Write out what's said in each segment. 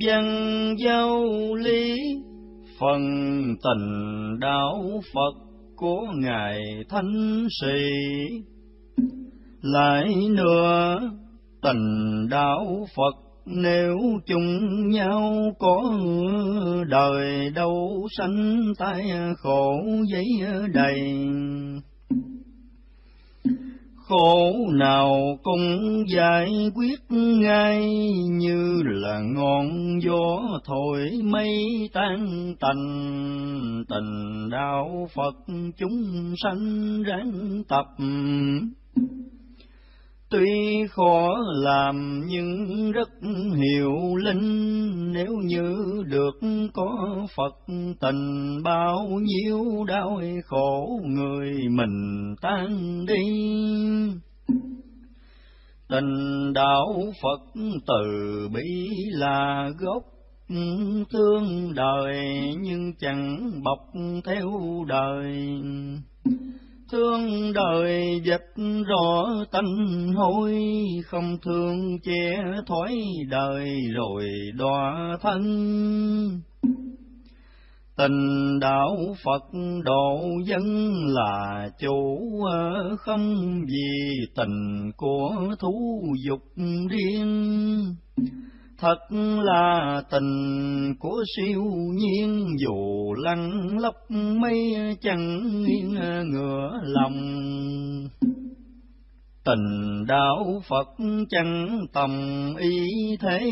văn giao lý. Phần tình đạo Phật của ngài thánh sĩ. Lại nữa, tình đạo Phật nếu chung nhau có đời đâu sanh tai khổ giấy đầy khổ nào cũng giải quyết ngay như là ngọn gió thổi mây tan tành. Tình đạo Phật chúng sanh ráng tập. Tuy khó làm nhưng rất hiệu linh, Nếu như được có Phật tình bao nhiêu đau khổ người mình tan đi. Tình đạo Phật từ bi là gốc tương đời nhưng chẳng bọc theo đời thương đời dịch rõ tình hối không thương che thói đời rồi đọa thân. Tình đạo phật độ dân là chủ ờ, không vì tình của thú dục riêng thật là tình của siêu nhiên, dù lăn lóc mây chẳng nghiêng ngửa lòng. Tình đạo Phật chẳng tầm ý thế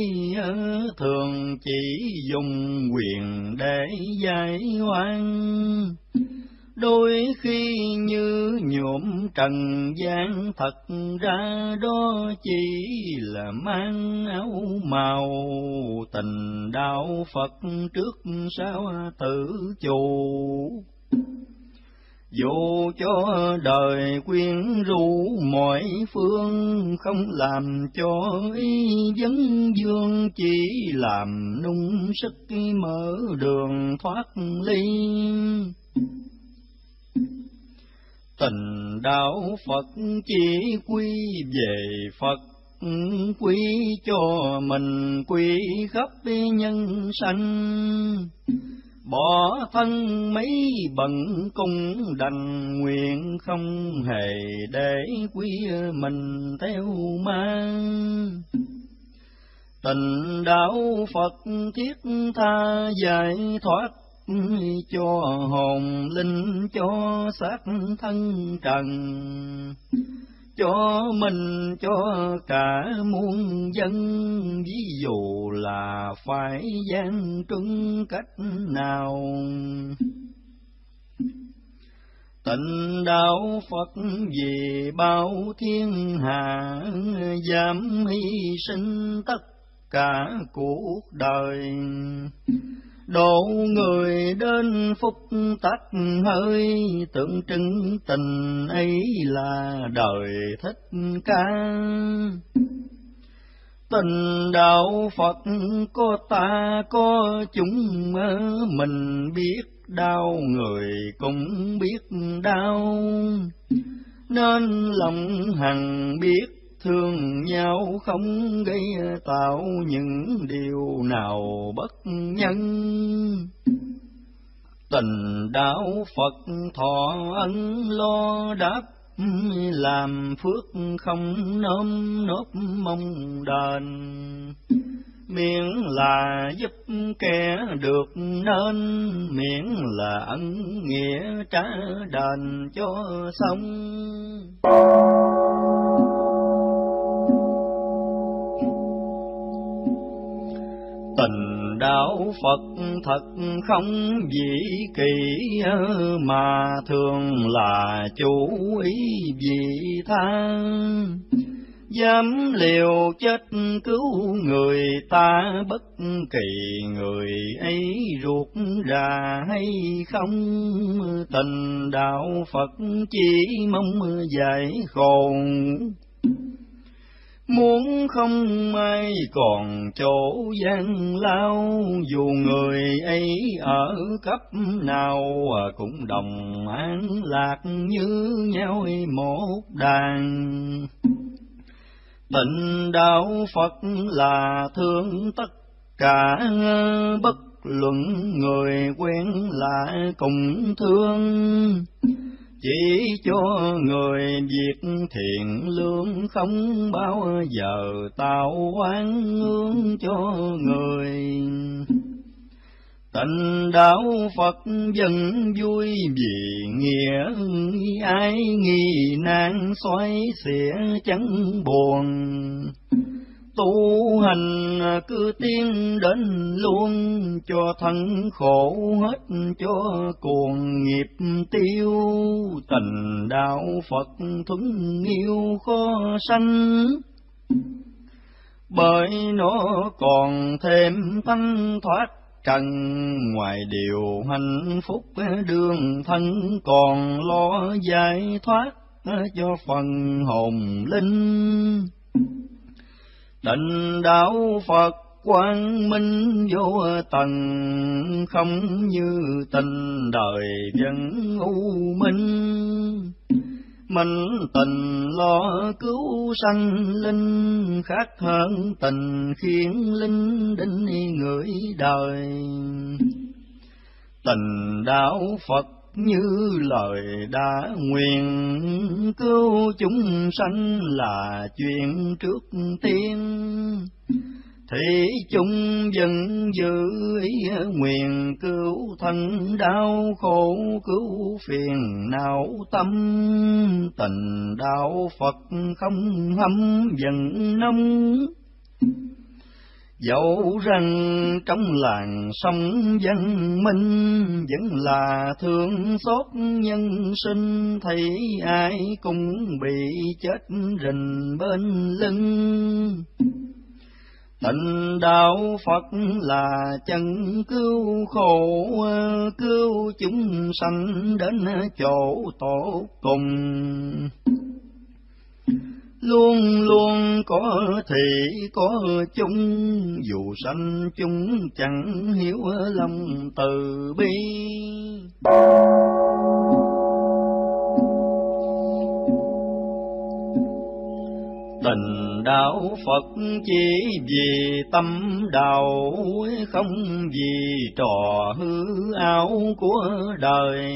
thường, chỉ dùng quyền để giải oan đôi khi như nhuộm trần gian thật ra, đó chỉ là mang áo màu tình đạo Phật trước sao tự chủ. Dù cho đời quyến rũ mọi phương, không làm cho ý vấn dương chỉ làm nung sức mở đường thoát ly tình đạo Phật chỉ quy về Phật, quy cho mình quy khắp nhân sanh. Bỏ thân mấy bận cung đành nguyện không hề để quý mình theo mang. Tình đạo Phật thiết tha giải thoát cho hồn linh, cho xác thân trần, cho mình, cho cả muôn dân. Ví dụ là phải gian trung cách nào? Tịnh đạo Phật vì bao thiên hạ, dám hy sinh tất cả cuộc đời độ người đến phúc tắc hơi tượng trưng tình ấy là đời thích ca. Tình đạo phật có ta có chúng mình biết đau, người cũng biết đau. Nên lòng hằng biết thương nhau không gây tạo những điều nào bất nhân. Tình đạo phật thọ ân lo đáp, làm phước không nôm nốt mong đền. Miễn là giúp kẻ được nên, miễn là ân nghĩa trả đền cho xong. Tình đạo Phật thật không dĩ kỳ mà thường là chủ ý vì tha. Dám liều chết cứu người ta, bất kỳ người ấy ruột ra hay không? Tình đạo Phật chỉ mong giải khổ. Muốn không ai còn chỗ gian lao, Dù người ấy ở cấp nào à, cũng đồng an lạc như nhau một đàn. Tịnh đạo Phật là thương tất cả bất luận người quen lạ cùng thương chỉ cho người việc thiện lương không bao giờ tạo oán ương cho người. Tịnh đạo Phật dân vui vì nghĩa ai nghi nan xoay xỉa chẳng buồn tu hành, cứ tiến đến luôn cho thân khổ hết, cho cuồng nghiệp tiêu. Tình đạo Phật thuấn yêu khó sanh. Bởi nó còn thêm thanh thoát trần, ngoài điều hạnh phúc đường thân còn lo giải thoát cho phần hồn linh. Tịnh đạo Phật quang minh vô tận, không như tình đời dân u minh. Mình tình lo cứu sanh linh, khác hơn tình khiến linh đinh người đời. Tình đạo Phật như lời đã nguyện. Cứu chúng sanh là chuyện trước tiên. Thì chúng dân giữ ý nguyện cứu thân đau khổ, cứu phiền não tâm. Tình đạo Phật không hâm dần nông Dẫu rằng trong làng sông dân minh vẫn là thương xót nhân sinh, thấy ai cũng bị chết rình bên lưng. Tịnh đạo Phật là chân cứu khổ, cứu chúng sanh đến chỗ tổ cùng luôn luôn có thì có chung, dù sanh chúng chẳng hiểu lòng từ bi. Tình đạo Phật chỉ vì tâm đạo, không vì trò hư ảo của đời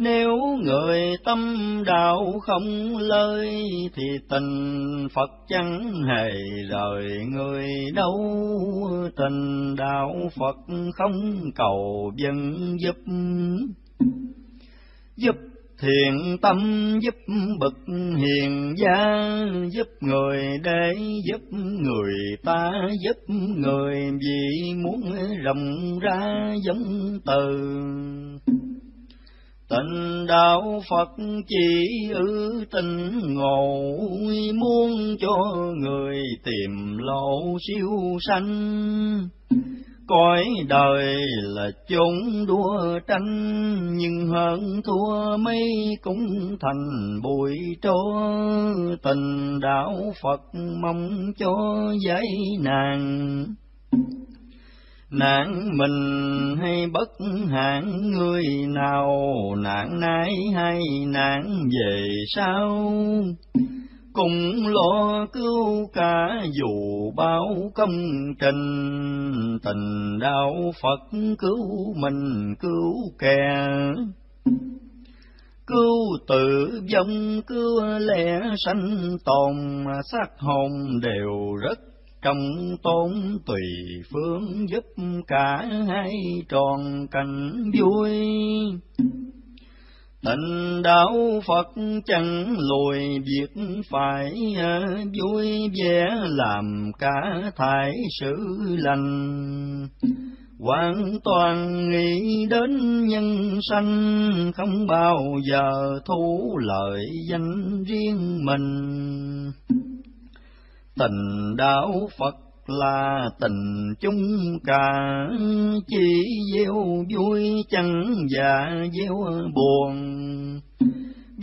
nếu người tâm đạo không lời, Thì tình Phật chẳng hề rời người đâu. Tình đạo Phật không cầu dân giúp, Giúp thiện tâm giúp bậc hiền gia, Giúp người để giúp người ta, Giúp người vì muốn rộng ra giống từ. Tình đạo Phật chỉ ư tình ngộ, muốn cho người tìm lộ siêu sanh. Cõi đời là chúng đua tranh, nhưng hơn thua mấy cũng thành bụi tro. Tình đạo Phật mong cho giấy nàng nạn mình hay bất hạn người nào nạn nay hay nạn về sau? Cùng lo cứu cả dù bao công trình, tình đạo Phật cứu mình, cứu kẻ. Cứu tự vong, cứu lẽ sanh tồn, xác hồn đều rất trong tôn tùy phương giúp cả hai tròn cảnh vui Tịnh đạo Phật chẳng lùi, việc phải vui vẻ làm cả thải sự lành. Hoàn toàn nghĩ đến nhân sanh, không bao giờ thu lợi danh riêng mình tình đạo Phật là tình chung cả, chỉ gieo vui chẳng và gieo buồn.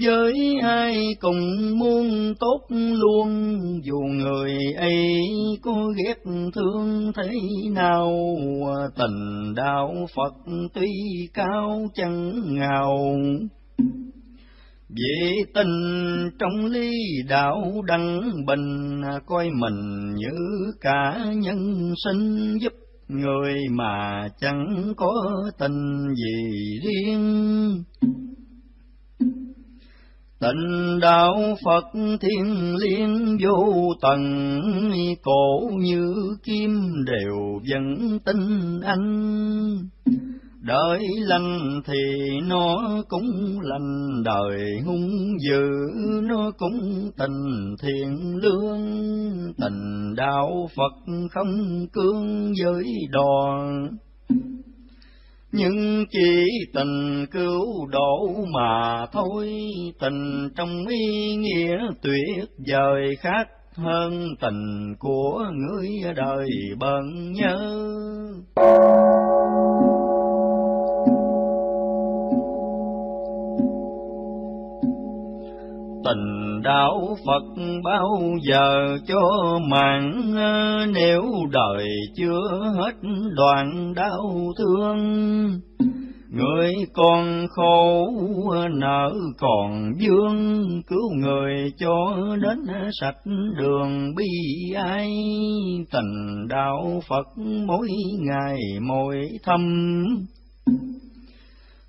Với ai cùng muốn tốt luôn, dù người ấy có ghét thương thế nào, tình đạo Phật tuy cao chẳng ngào vì tình trong ly đạo đăng bình, coi mình như cả nhân sinh giúp người mà chẳng có tình gì riêng. tình đạo Phật thiên liên vô tận, cổ như kim đều vẫn tin anh. Đời lành thì nó cũng lành, đời hung dữ nó cũng tình thiện lương. Tình đạo Phật không cương với đòn nhưng chỉ tình cứu độ mà thôi, tình trong ý nghĩa tuyệt vời khác hơn tình của người đời bận nhớ. Tình đạo Phật bao giờ cho mạng, nếu đời chưa hết đoạn đau thương. Người còn khổ, nợ còn dương, cứu người cho đến sạch đường bi ai. Tình đạo Phật mỗi ngày mỗi thăm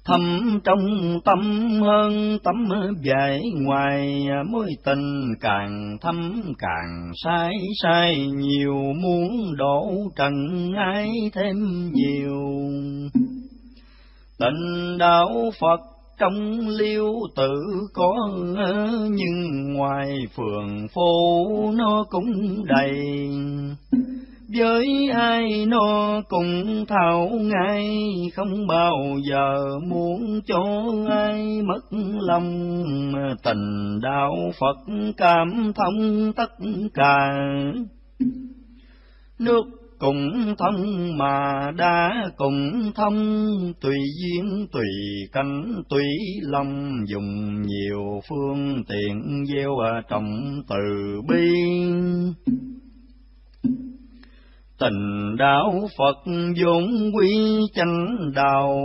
thâm trong tâm hơn tấm vải ngoài, mối tình càng thâm càng sai sai nhiều muốn đổ trần ai thêm nhiều. Tình đạo phật trong liêu tử có nhưng ngoài phường phố nó cũng đầy với ai nó cũng thảo ngay, không bao giờ muốn cho ai mất lòng. Tình đạo phật cảm thông tất cả. Nước cùng thông mà đã cùng thông, tùy duyên, tùy cảnh, tùy lòng. Dùng nhiều phương tiện gieo trồng từ bi. Tình đạo Phật vốn quy chánh đạo,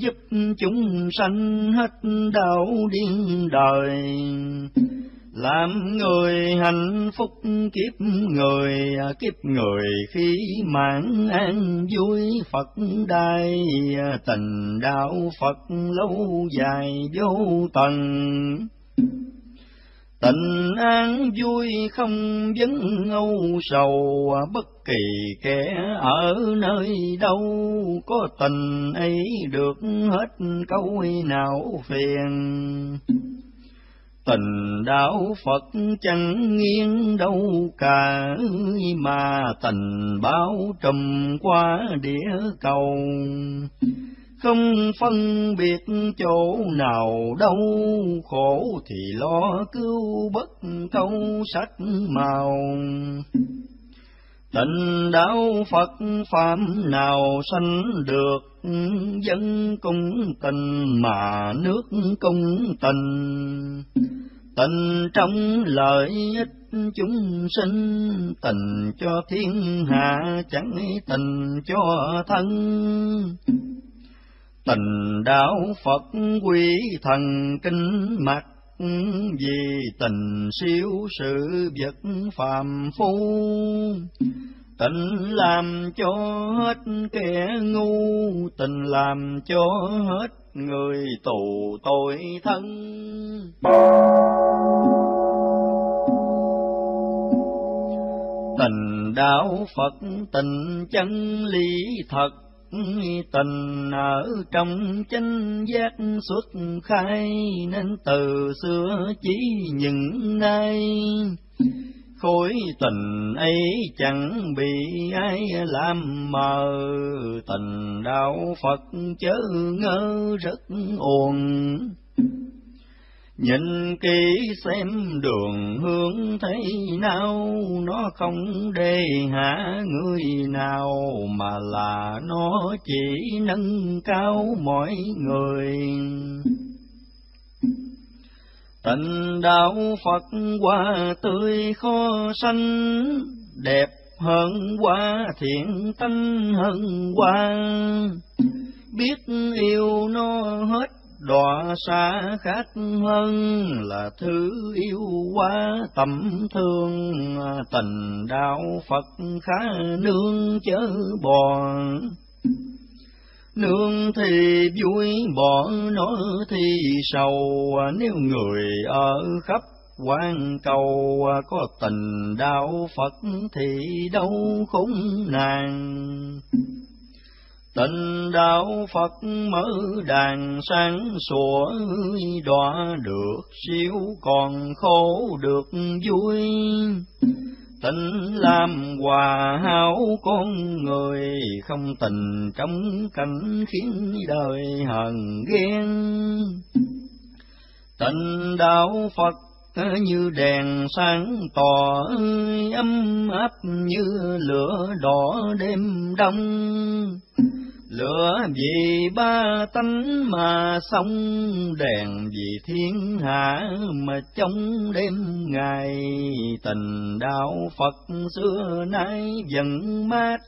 giúp chúng sanh hết đạo điên đời. Làm người hạnh phúc kiếp người, kiếp người khi mãn an vui Phật đai, tình đạo Phật lâu dài vô tận. Tình an vui không vấn âu sầu, bất kỳ kẻ ở nơi đâu, có tình ấy được hết câu nào phiền. Tình đạo Phật chẳng nghiêng đâu cả, mà tình báo trùm qua địa cầu không phân biệt chỗ nào đâu, khổ thì lo cứu bất câu sách màu. Tình đạo Phật phạm nào sanh được, dân cung tình mà nước cung tình. Tình trong lợi ích chúng sinh, tình cho thiên hạ chẳng tình cho thân Tình đạo Phật quy thần kinh mặt, vì tình siêu sự vật phàm phu. Tình làm cho hết kẻ ngu, tình làm cho hết người tù tội thân. Tình đạo Phật tình chân lý thật, tình ở trong chánh giác xuất khai nên từ xưa chỉ những nay. Khối tình ấy chẳng bị ai làm mờ, tình đạo phật chớ ngơ rất uồn Nhìn kỹ xem đường hướng thấy nào, nó không đề hạ người nào, mà là nó chỉ nâng cao mọi người. Tình đạo Phật qua tươi kho xanh, đẹp hơn qua thiện tâm hơn qua, biết yêu nó hết đọa xa khác hơn là thứ yêu quá tầm thương tình đạo Phật khá nương chớ bò. Nương thì vui bỏ nỗi thì sầu. Nếu người ở khắp quan cầu, có tình đạo Phật thì đâu khốn nàng Tình đạo Phật mở đàn sáng sủa, đọa được siêu còn khổ được vui. Tình làm hòa hảo con người, không tình trong cảnh khiến đời hờn ghen. Tình đạo Phật như đèn sáng tỏ ấm áp như lửa đỏ đêm đông. Lửa vì ba tánh mà sống đèn vì thiên hạ mà trong đêm ngày. Tình đạo Phật xưa nay dần mát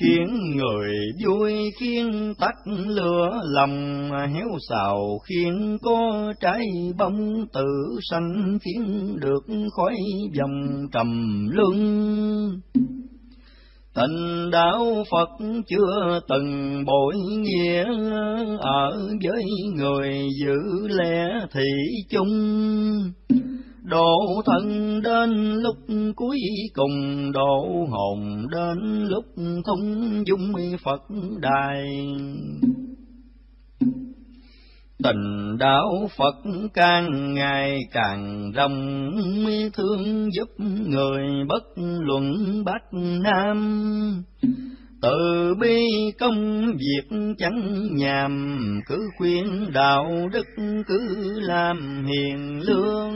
khiến người vui, khiến tắt lửa lòng héo xào, khiến có trái bông tự sanh, khiến được khói vòng trầm lưng Tình đạo Phật chưa từng bội nghĩa, ở với người giữ lẽ thị chung. Độ thân đến lúc cuối cùng, độ hồn đến lúc thung dung Phật đài. Tình đạo Phật càng ngày càng rộng thương giúp người bất luận bách nam từ bi công việc chẳng nhàm, cứ khuyên đạo đức cứ làm hiền lương.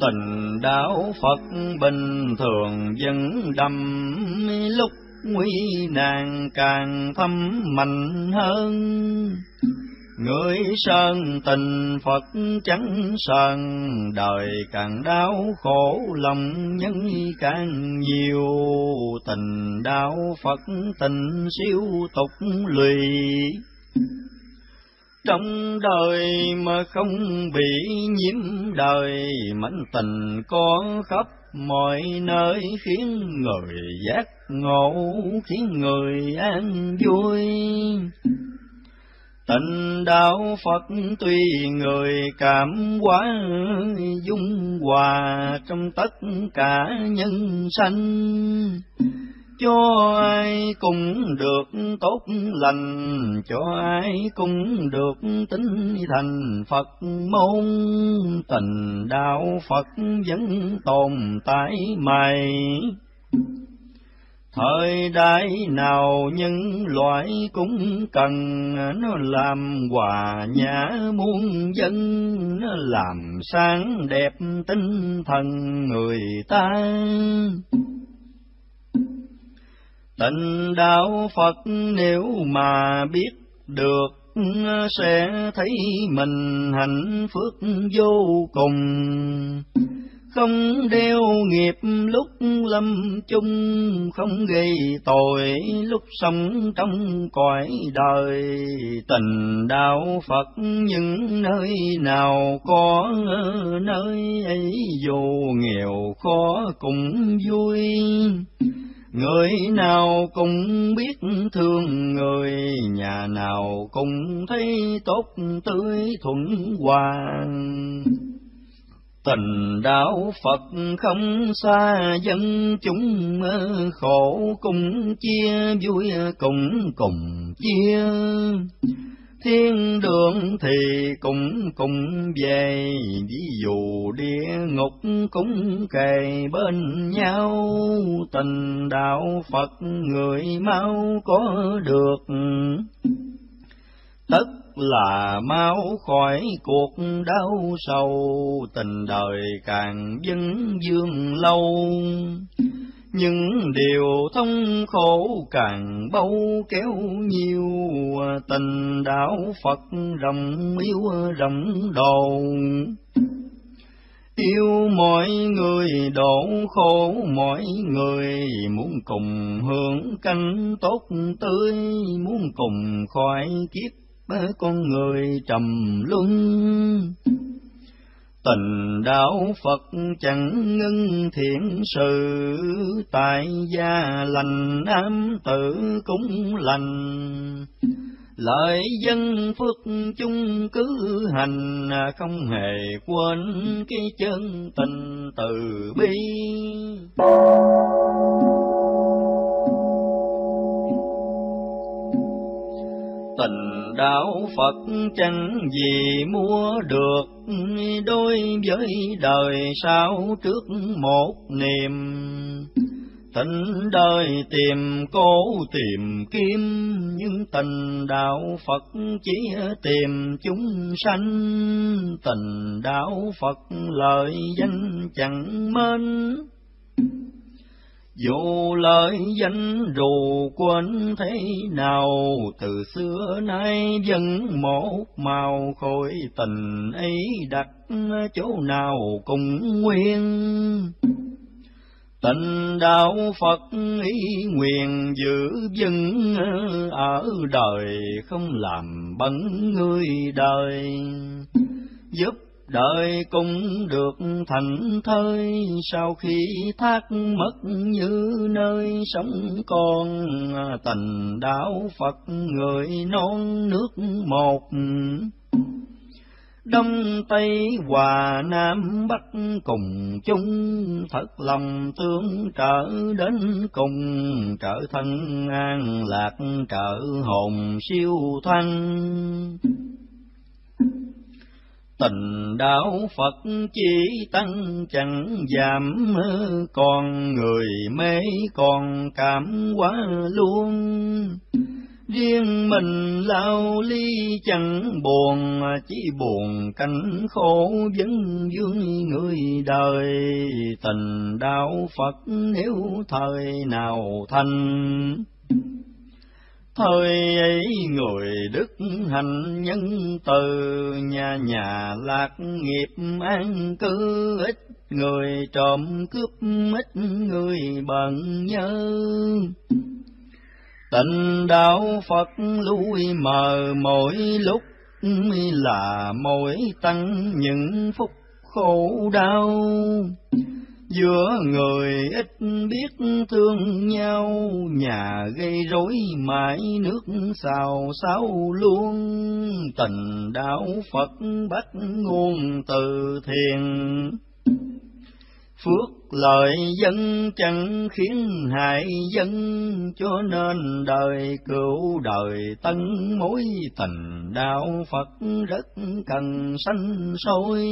Tình đạo Phật bình thường vẫn đầm lúc nguy nạn càng thâm mạnh hơn người sơn tình Phật chẳng sơn đời càng đau khổ, lòng nhân càng nhiều. Tình đau Phật tình siêu tục lụy. Trong đời mà không bị nhiễm đời, mảnh tình có khắp mọi nơi khiến người giác ngộ, khiến người an vui tình đạo phật tuy người cảm hóa dung hòa trong tất cả nhân sanh cho ai cũng được tốt lành, cho ai cũng được tính thành Phật môn, tình đạo Phật vẫn tồn tại mày. Thời đại nào nhân loại cũng cần nó làm hòa nhã muôn dân, nó làm sáng đẹp tinh thần người ta. Tịnh đạo Phật nếu mà biết được sẽ thấy mình hạnh phúc vô cùng. Không đeo nghiệp lúc lâm chung, không gây tội lúc sống trong cõi đời. Tình đạo Phật những nơi nào có nơi ấy dù nghèo khó cũng vui Người nào cũng biết thương người, nhà nào cũng thấy tốt tươi thuận hòa. Tình đạo Phật không xa dân chúng khổ cùng chia, vui cùng cùng chia. Thiên đường thì cũng cùng về, ví dụ địa ngục cũng kề bên nhau. Tình đạo phật người mau có được. Tất là máu khỏi cuộc đau sâu tình đời càng vững dương lâu. Những điều thông khổ càng bâu kéo nhiều. Tình đạo Phật rộng yêu rộng đồ. Yêu mọi người đổ khổ mọi người, muốn cùng hưởng canh tốt tươi, muốn cùng khỏi kiếp con người trầm luân. Tình đạo Phật chẳng ngưng thiện sự, tại gia lành nam tử cũng lành lợi dân phước chung cứ hành không hề quên cái chân tình từ bi tình đạo Phật chẳng gì mua được đôi với đời sau trước một niềm Tình đời tìm cố tìm kiếm, nhưng tình đạo Phật chỉ tìm chúng sanh. Tình đạo Phật lợi danh chẳng mến. Dù lợi danh dù quên thế nào, từ xưa nay vẫn một màu khối tình ấy đặt chỗ nào cũng nguyên. tình đạo Phật ý nguyện giữ vững ở đời không làm bấn người đời, giúp đời cũng được thành thơi sau khi thác mất như nơi sống con tình đạo Phật người non nước một Đông Tây Hòa Nam Bắc cùng chung, thật lòng tương trở đến cùng, trở thân an lạc trở hồn siêu thanh. Tình đạo Phật chỉ tăng chẳng giảm, còn người mê còn cảm quá luôn. Riêng mình lao ly chẳng buồn chỉ buồn cảnh khổ vấn vương người đời. Tình đạo phật nếu thời nào thành thời ấy người đức hành nhân từ, nhà nhà lạc nghiệp an cư ít người trộm cướp ít người bận nhớ Tịnh đạo Phật lui mờ mỗi lúc, là mỗi tăng những phúc khổ đau. Giữa người ít biết thương nhau, nhà gây rối mãi nước xào xáo luôn. Tình đạo Phật bắt nguồn từ thiền Phước lợi dân chẳng khiến hại dân, cho nên đời cựu đời tân mối tình đạo Phật rất cần sanh sôi.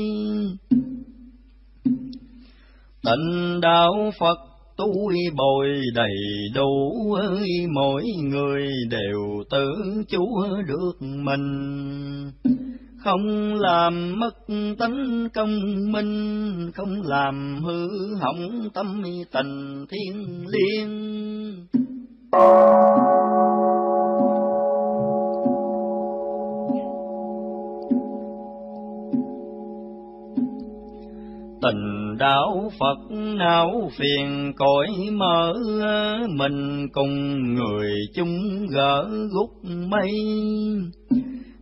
Tịnh đạo Phật tôi bồi đầy đủ ơi, mỗi người đều tự chúa được mình không làm mất tánh công minh, không làm hư hỏng tâm tình thiên liêng. Tình đạo Phật não phiền cõi mở, mình cùng người chung gỡ gút mây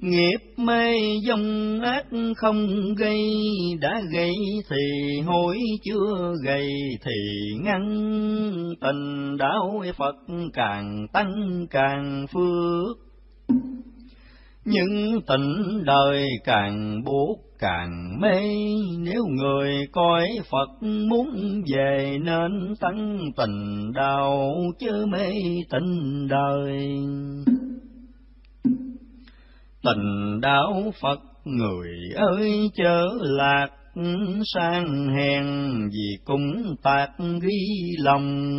Nghiệp mê dông ác không gây, đã gây thì hối chưa gây thì ngăn. Tình đạo Phật càng tăng càng phước, những tình đời càng buộc càng mê, nếu người coi Phật muốn về nên tăng tình đạo chứ mê tình đời. Tình đạo Phật người ơi chớ lạc sang hèn vì cũng tạc ghi lòng.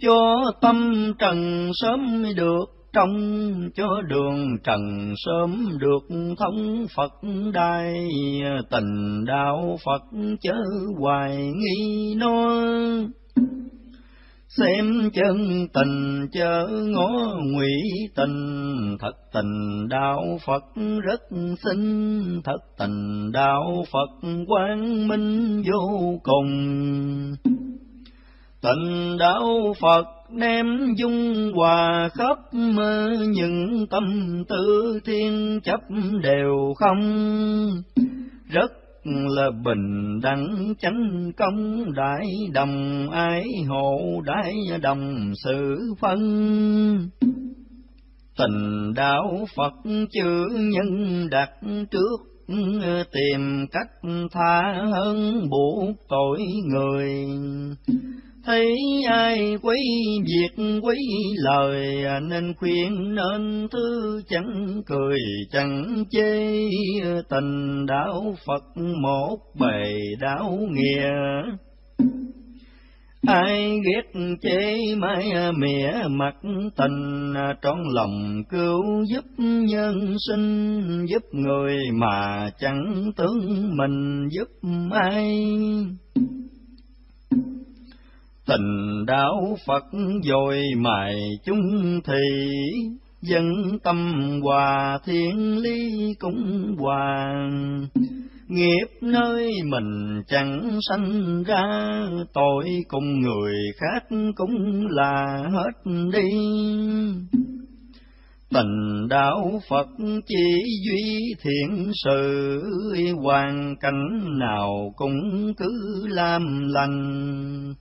Cho tâm trần sớm được trong cho đường trần sớm được thông Phật đai tình đạo Phật chớ hoài nghi nó xem chân tình chớ ngó ngụy tình, thật tình đạo phật rất xinh, thật tình đạo phật quang minh vô cùng. Tình đạo phật đem dung hòa khắp những tâm tư thiên chấp đều không. Rất là bình đẳng, chánh công, đại đồng ái hộ, đại đồng sự phân. Tình đạo Phật chữ nhân đặt trước, tìm cách tha hơn buộc tội người thấy ai quý việc quý lời, nên khuyên nên thứ chẳng cười, chẳng chê. Tình đạo phật một bề đạo nghĩa. Ai ghét chế mai mỉa mặt, tình trọn lòng cứu giúp nhân sinh, giúp người mà chẳng tướng mình giúp ai tình đạo Phật dồi mài chúng thì, dân tâm hòa thiên lý cũng hoàng nghiệp nơi mình chẳng sanh ra, tội cùng người khác cũng là hết đi. Tình đạo Phật chỉ duy thiện sự hoàn cảnh nào cũng cứ làm lành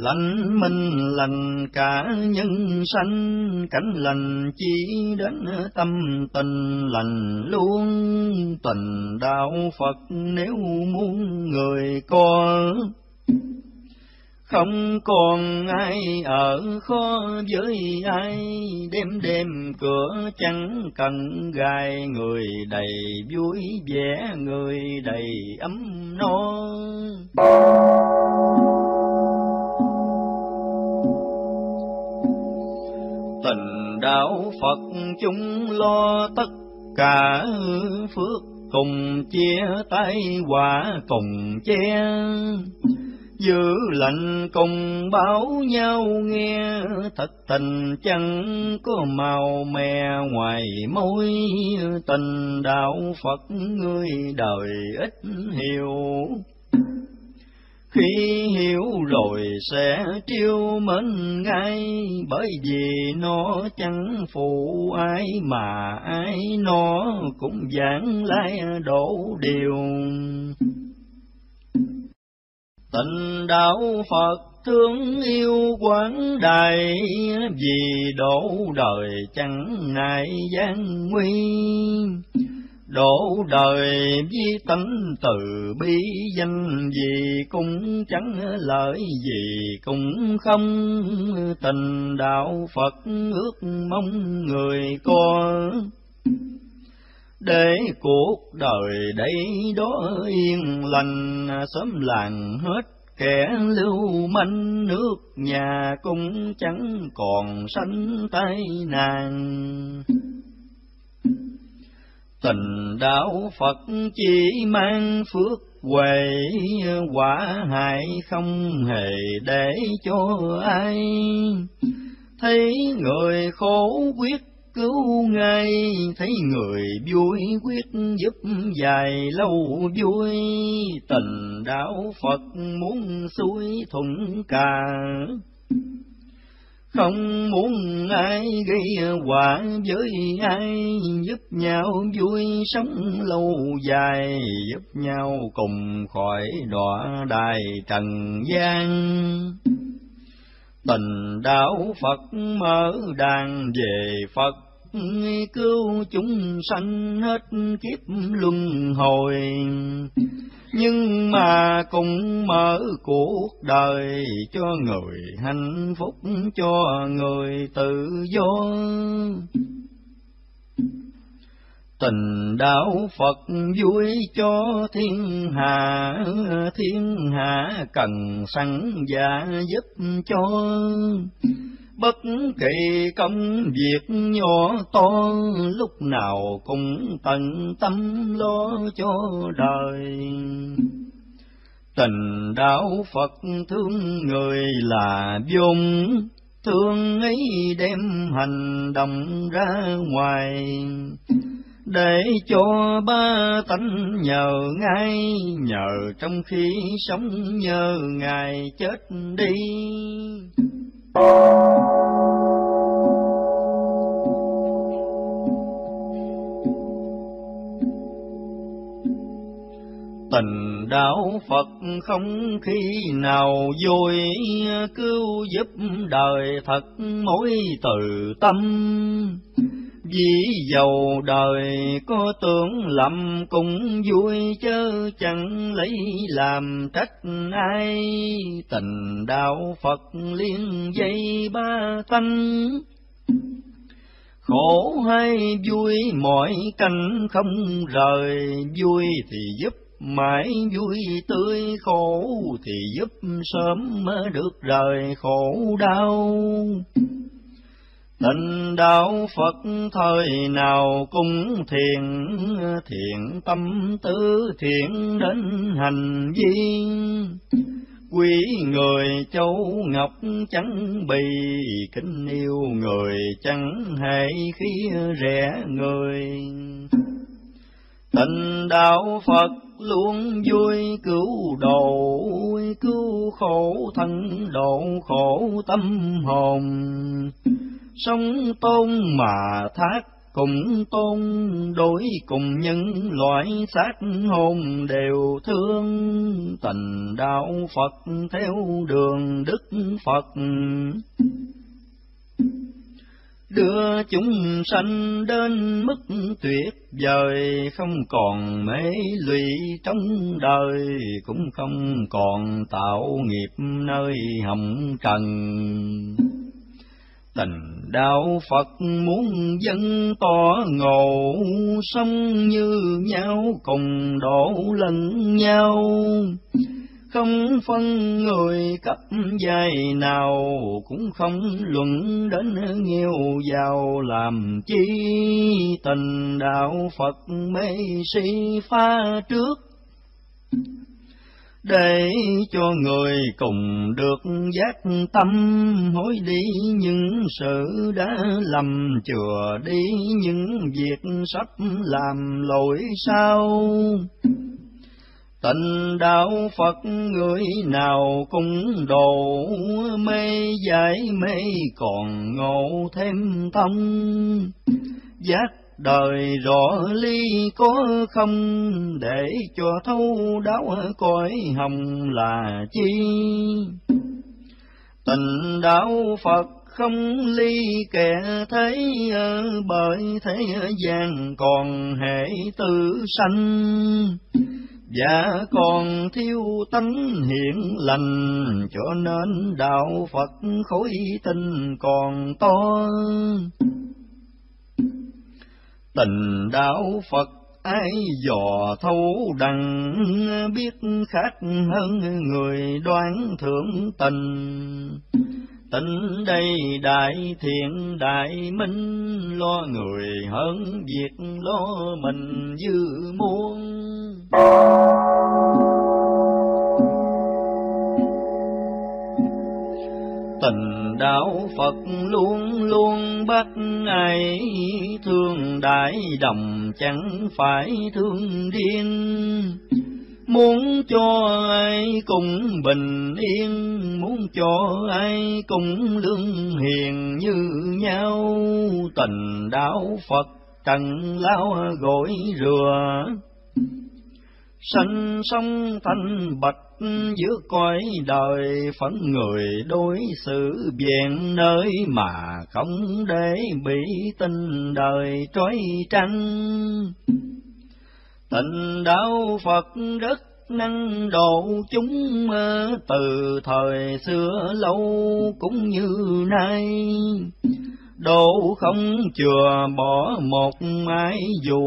lành minh lành, cả nhân sanh, cảnh lành chỉ đến tâm tình lành luôn. Tình đạo phật nếu muốn người có không còn ai ở khó với ai. Đêm đêm cửa chẳng cần gai, người đầy vui vẻ, người đầy ấm no. Tình đạo Phật chúng lo tất cả phước cùng chia tay quả cùng che. Giữ lạnh cùng báo nhau nghe, thật tình chẳng có màu mè ngoài môi. Tình đạo Phật người đời ít hiểu khi hiểu rồi sẽ triêu mến ngay, bởi vì nó chẳng phụ ai mà ai, nó cũng giảng lai đổ điều. Tình đạo phật thương yêu quán đại vì đổ đời chẳng ngại gian nguy. Đổ đời vi tánh từ bi danh gì cũng chẳng lợi gì, cũng không tình đạo Phật ước mong người con để cuộc đời đây đó yên lành, sớm làng hết kẻ lưu manh, nước nhà cũng chẳng còn sanh tai nạn. Tình đạo Phật chỉ mang phước huệ quả hại không hề để cho ai. Thấy người khổ quyết cứu ngay, thấy người vui quyết giúp dài lâu vui. Tình đạo Phật muốn xuôi thuận cả không muốn ai gây họa với ai, giúp nhau vui sống lâu dài, giúp nhau cùng khỏi đọa đài trần gian. Tình đạo phật mở đàn về phật cứu chúng sanh hết kiếp luân hồi. Nhưng mà cũng mở cuộc đời cho người hạnh phúc cho người tự do. Tình đạo Phật vui cho thiên hạ, thiên hạ cần sẵn và giúp cho bất kỳ công việc nhỏ to lúc nào cũng tận tâm lo cho đời Tình đạo Phật thương người là dung thương ấy đem hành động ra ngoài, để cho ba tánh nhờ ngay, nhờ trong khi sống nhờ Ngài chết đi. Tình đạo Phật không khi nào vui, cứu giúp đời thật mỗi từ tâm. Vì dầu đời có tưởng lầm cũng vui chớ chẳng lấy làm trách ai, tình đạo Phật liên dây ba tánh. Khổ hay vui mọi cảnh không rời, vui thì giúp mãi vui tươi khổ thì giúp sớm mới được rời khổ đau. Tình đạo Phật thời nào cũng thiện, thiện tâm tư thiện đến hành vi. Quý người châu ngọc chẳng bì, kính yêu người chẳng hề khi rẻ người. Tình đạo Phật luôn vui cứu độ, cứu khổ thân độ khổ tâm hồn. Sống tôn mà thác cùng tôn, đối cùng những loại xác hồn đều thương. Tình đạo Phật theo đường Đức Phật. Đưa chúng sanh đến mức tuyệt vời, không còn mê lụy trong đời, cũng không còn tạo nghiệp nơi hồng trần tình đạo Phật muốn dân tỏ ngộ, sống như nhau, cùng đổ lẫn nhau. Không phân người cấp dài nào, cũng không luận đến nghèo giàu. Làm chi tình đạo Phật mê si pha trước để cho người cùng được giác tâm hối đi những sự đã lầm, chừa đi những việc sắp làm lỗi sau. Tịnh đạo Phật, người nào cũng đồ mê giải mê còn ngộ thêm thông giác đời rõ ly có không để cho thấu đáo cõi hồng là chi tình đạo Phật không ly kẻ thấy bởi thế gian còn hệ tự sanh và còn thiếu tánh hiện lành, cho nên đạo Phật khối tinh còn to. Tình đạo Phật ai dò thấu đằng, biết khác hơn người đoán thượng tình tình đây đại thiện đại minh, lo người hơn việc lo mình dư muôn. Tình đạo Phật luôn luôn bắt ai thương đại đồng chẳng phải thương điên Muốn cho ai cũng bình yên, muốn cho ai cũng lương hiền như nhau, tình đạo Phật cần lao gội rửa. Sanh sông thanh bạch giữa cõi đời phấn người đối xử biện nơi mà không để bị tình đời trói tranh tình đạo Phật rất năng độ chúng từ thời xưa lâu cũng như nay đổ không chừa bỏ một ai dù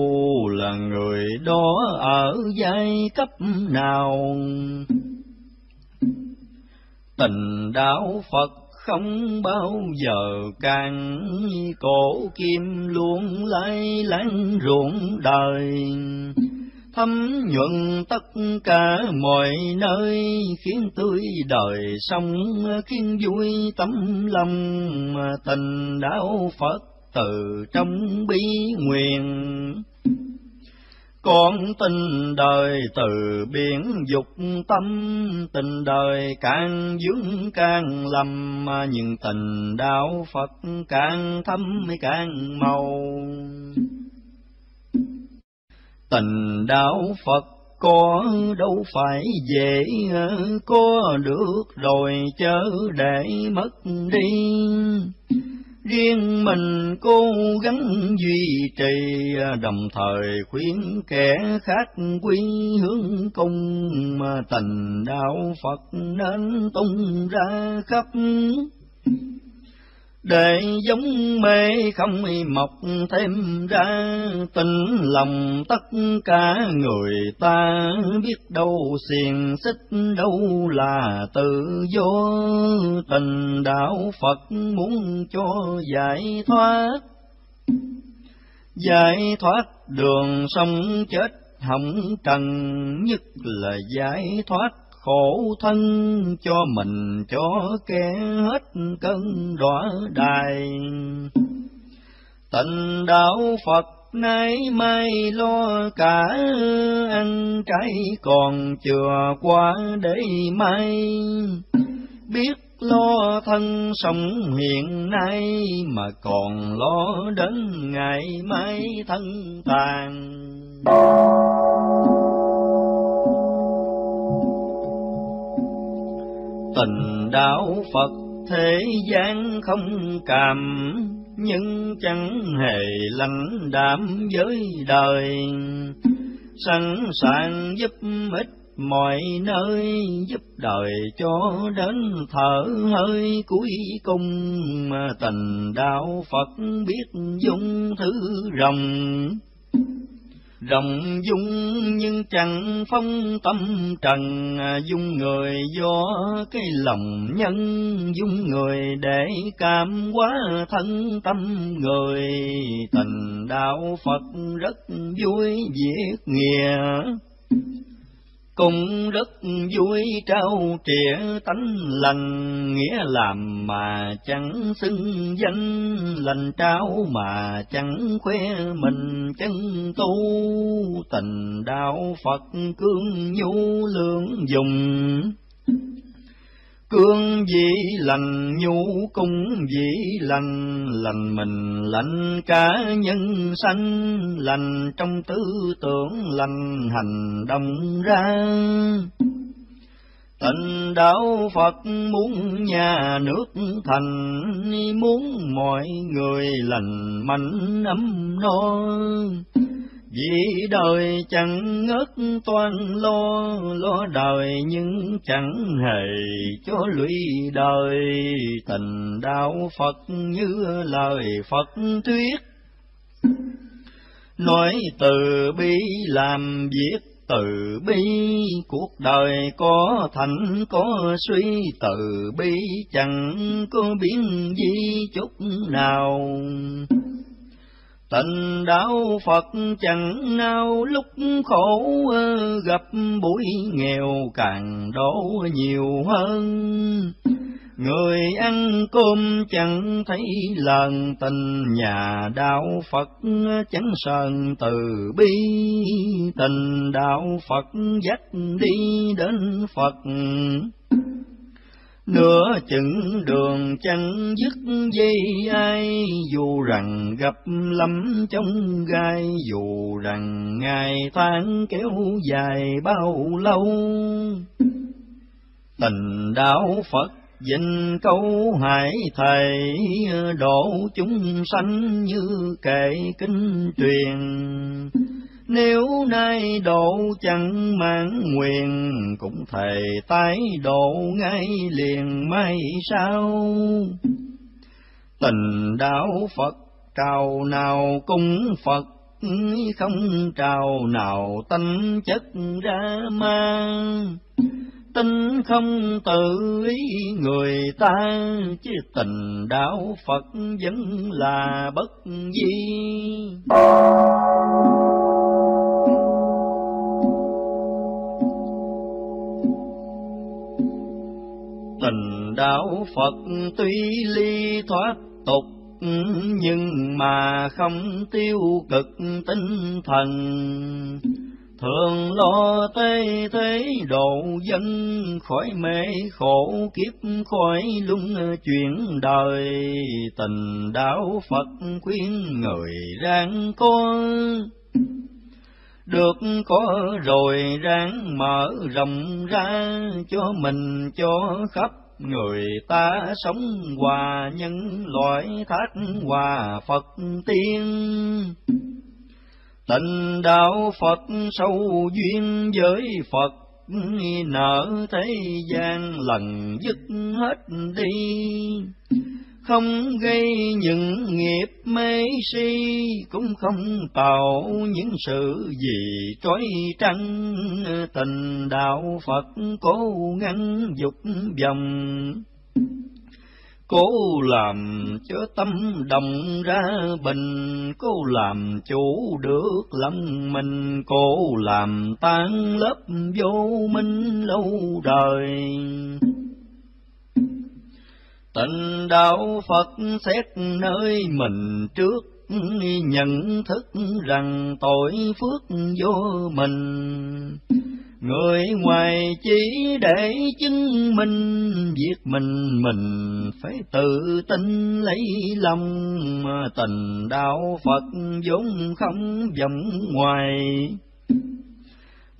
là người đó ở giai cấp nào. Tình đạo Phật không bao giờ càng cổ kim luôn lay láng ruộng đời thấm nhuận tất cả mọi nơi, khiến tươi đời sống, khiến vui tấm lòng, tình đạo Phật từ trong bi nguyện. Con tình đời từ biển dục tâm, tình đời càng dướng càng lầm, nhưng tình đạo Phật càng thâm càng màu. Tình đạo Phật có đâu phải dễ, có được rồi chớ để mất đi. Riêng mình cố gắng duy trì, đồng thời khuyến kẻ khác quy hướng cung mà tình đạo Phật nên tung ra khắp để giống mê không mọc thêm ra, tình lòng tất cả người ta biết đâu xiềng xích đâu là tự do tình đạo Phật muốn cho giải thoát giải thoát đường sông chết hỏng trần nhất là giải thoát khổ thân cho mình, cho kẻ hết cơn đọa đài. Tịnh đạo phật nay mai lo cả ăn trái còn chừa qua để mai biết lo thân sống hiện nay mà còn lo đến ngày mai thân tàn. Tình đạo Phật thế gian không cảm, nhưng chẳng hề lãnh đạm với đời, sẵn sàng giúp ích mọi nơi, giúp đời cho đến thở hơi cuối cùng, mà tình đạo Phật biết dung thứ rồng rộng dung nhưng chẳng phong tâm trần à, dung người do cái lòng nhân, dung người để cảm quá thân tâm người. Tình đạo phật rất vui việc nghĩa cũng rất vui trao trịa tánh lành, nghĩa làm mà chẳng xưng danh, lành trao mà chẳng khoe mình chân tu. Tình đạo phật cương nhu lượng dùng Cương dĩ lành nhu cung dĩ lành, lành mình lành cả nhân sanh, lành trong tư tưởng lành hành động ra. Tịnh đạo Phật muốn nhà nước thành, muốn mọi người lành mạnh ấm no vì đời chẳng ngớt toan lo, lo đời nhưng chẳng hề cho lụy đời. Tình đạo Phật như lời Phật thuyết, nói từ bi làm việc từ bi, cuộc đời có thành có suy, từ bi chẳng có biến gì chút nào. Tình đạo Phật chẳng nào lúc khổ ờ, gặp buổi nghèo càng đổ nhiều hơn. Người ăn cơm chẳng thấy lần tình nhà đạo Phật ờ, chẳng sờn từ bi, tình đạo Phật dắt đi đến Phật nửa chừng đường chẳng dứt dây ai, dù rằng gặp lắm trong gai, dù rằng ngày tháng kéo dài bao lâu. Tình đạo Phật dình câu hải thầy, độ chúng sanh như kệ kinh truyền nếu nay độ chẳng mãn nguyện, cũng thầy tái độ ngay liền mai sau. Tình đạo Phật trào nào cung Phật, không trào nào tánh chất ra mang. Tinh không tự ý người ta, chứ tình đạo Phật vẫn là bất di. Tình đạo Phật tuy ly thoát tục, nhưng mà không tiêu cực tinh thần thường lo tê thế độ dân khỏi mê khổ, kiếp khỏi lung chuyển đời tình đạo Phật khuyên người ráng con được có rồi, ráng mở rộng ra cho mình, cho khắp người ta sống hòa nhân loại thác hòa Phật tiên. Tình đạo Phật sâu duyên với Phật, nở thế gian lần dứt hết đi không gây những nghiệp mê si, cũng không tạo những sự gì trói trăng tình đạo phật cố ngăn dục vòng. cố làm cho tâm đồng ra bình, cố làm chủ được lòng mình, cố làm tan lớp vô minh lâu đời tình đạo Phật xét nơi mình trước, nhận thức rằng tội phước vô mình. Người ngoài chỉ để chứng minh việc mình mình phải tự tin lấy lòng tình đạo Phật vốn không vọng ngoài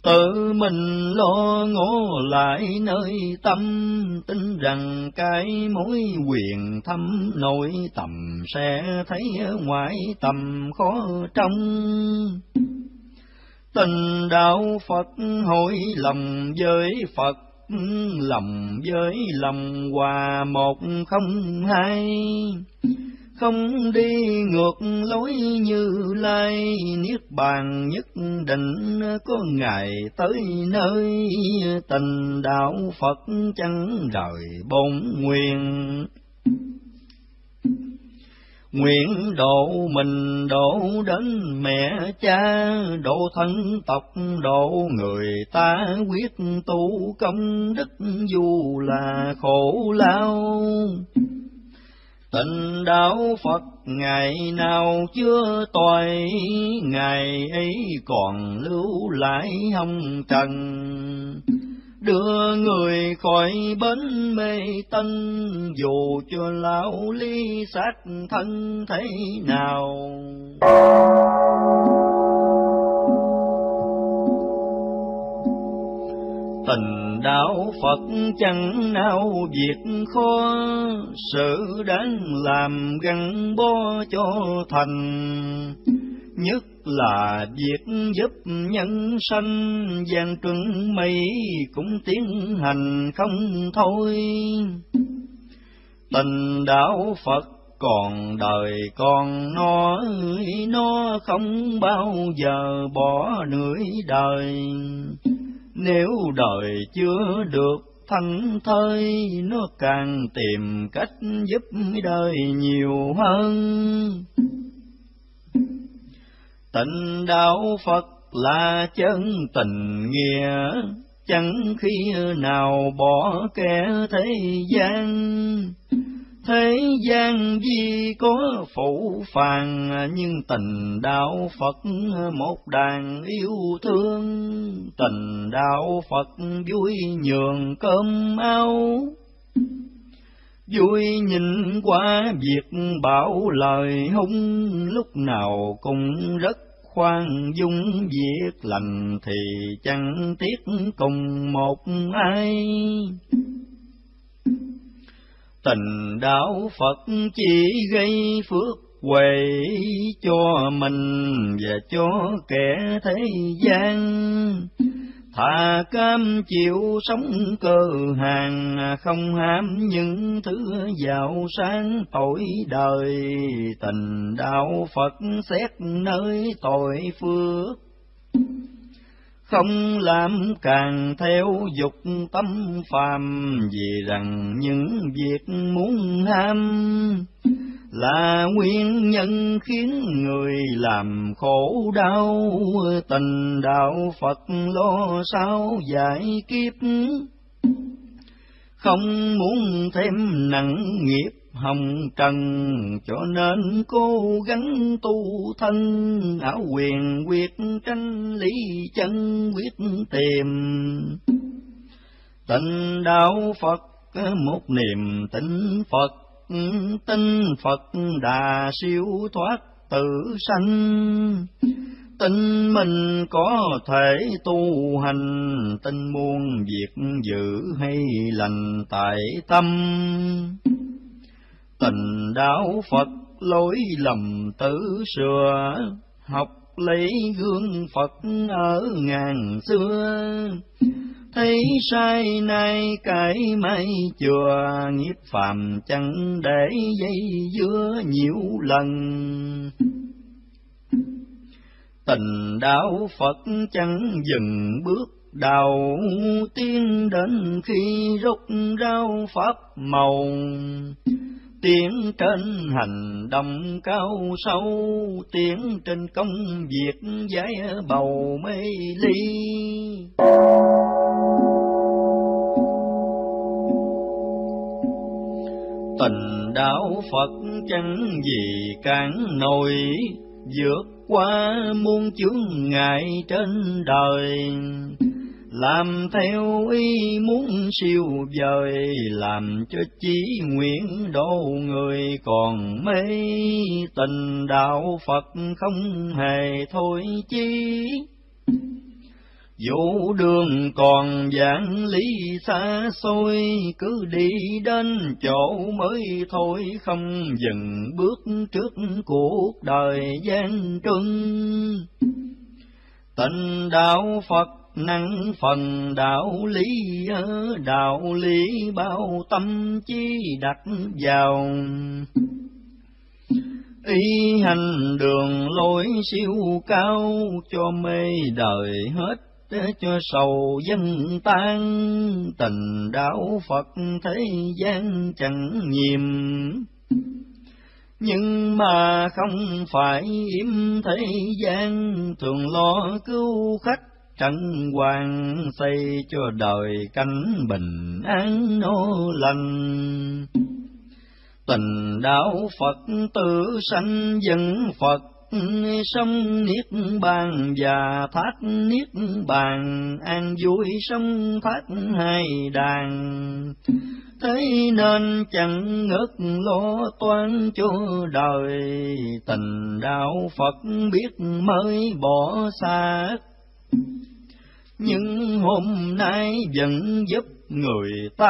tự mình lo ngó lại nơi tâm, tin rằng cái mối quyền thâm nội tầm sẽ thấy ngoài tầm khó trong. Tình đạo phật hội lòng với phật, lòng với lòng hòa một không hai không đi ngược lối như lai niết bàn nhất định có ngày tới nơi tình đạo phật chẳng rời bổn nguyên. Nguyện độ mình độ đến mẹ cha, độ thân tộc, độ người ta quyết tu công đức, dù là khổ lao. Tình đạo Phật ngày nào chưa toại, ngày ấy còn lưu lại hồng trần. Đưa người khỏi bến mê tân, dù cho lão ly sát thân thế nào. Tình đạo Phật chẳng nào việc khó, sự đáng làm gắn bó cho thành. Nhất là việc giúp nhân sanh, gian truân mây cũng tiến hành không thôi. Tình đạo Phật còn đời còn nó, nó không bao giờ bỏ nửa đời nếu đời chưa được thanh thơi, nó càng tìm cách giúp đời nhiều hơn. Tịnh đạo Phật là chân tình nghĩa, chẳng khi nào bỏ kẻ thế gian thế gian gì có phụ phàng, nhưng tình đạo Phật một đàn yêu thương. Tình đạo Phật vui nhường cơm áo vui nhìn qua việc bảo lời hung. Lúc nào cũng rất khoan dung việc lành thì chẳng tiếc cùng một ai. Tình đạo Phật chỉ gây phước huệ cho mình và cho kẻ thế gian. Thà cam chịu sống cơ hàng, không ham những thứ giàu sang tội đời. Tình đạo Phật xét nơi tội phước không làm càng theo dục tâm phàm, vì rằng những việc muốn ham là nguyên nhân khiến người làm khổ đau. Tình đạo Phật lo sao giải kiếp? Không muốn thêm nặng nghiệp hồng trần cho nên cố gắng tu thân. Ảo quyền quyết tranh lý chân quyết tìm. Tình đạo phật, một niềm tin phật. Tin phật đà siêu thoát tự sanh. Tin mình có thể tu hành tin muôn việc giữ hay lành tại tâm tình đạo Phật lối lầm tử sửa, học lấy gương Phật ở ngàn xưa. Thấy sai nay cải mây chùa, nghiệp phàm chẳng để dây dưa nhiều lần. Tình đạo Phật chẳng dừng bước đầu tiên đến khi rút rau pháp màu tiếng trên hành động cao sâu, tiếng trên công việc giải bầu mê ly. Tình đạo phật chẳng gì cản nổi, vượt qua muôn chướng ngại trên đời làm theo ý muốn siêu vời làm cho chí nguyện độ người. Còn mê tình đạo phật không hề thôi chi. Dẫu đường còn giảng lý xa xôi, cứ đi đến chỗ mới thôi, không dừng bước trước cuộc đời gian trưng. Tình đạo Phật năng phần đạo lý ở đạo lý bao tâm chi đặt vào. Ý hành đường lối siêu cao, cho mê đời hết, cho sầu dân tan. Tình đạo Phật thế gian chẳng nhiệm. Nhưng mà không phải im thế gian, thường lo cứu khách trấn quan xây cho đời cánh bình an nô lành. Tình đạo phật tự sanh dân phật sông niết bàn và thác niết bàn, an vui sông thác hai đàn. Thế nên chẳng ngớt lo toan cho đời, tình đạo phật biết mới bỏ xa Ừ. nhưng hôm nay vẫn giúp người ta,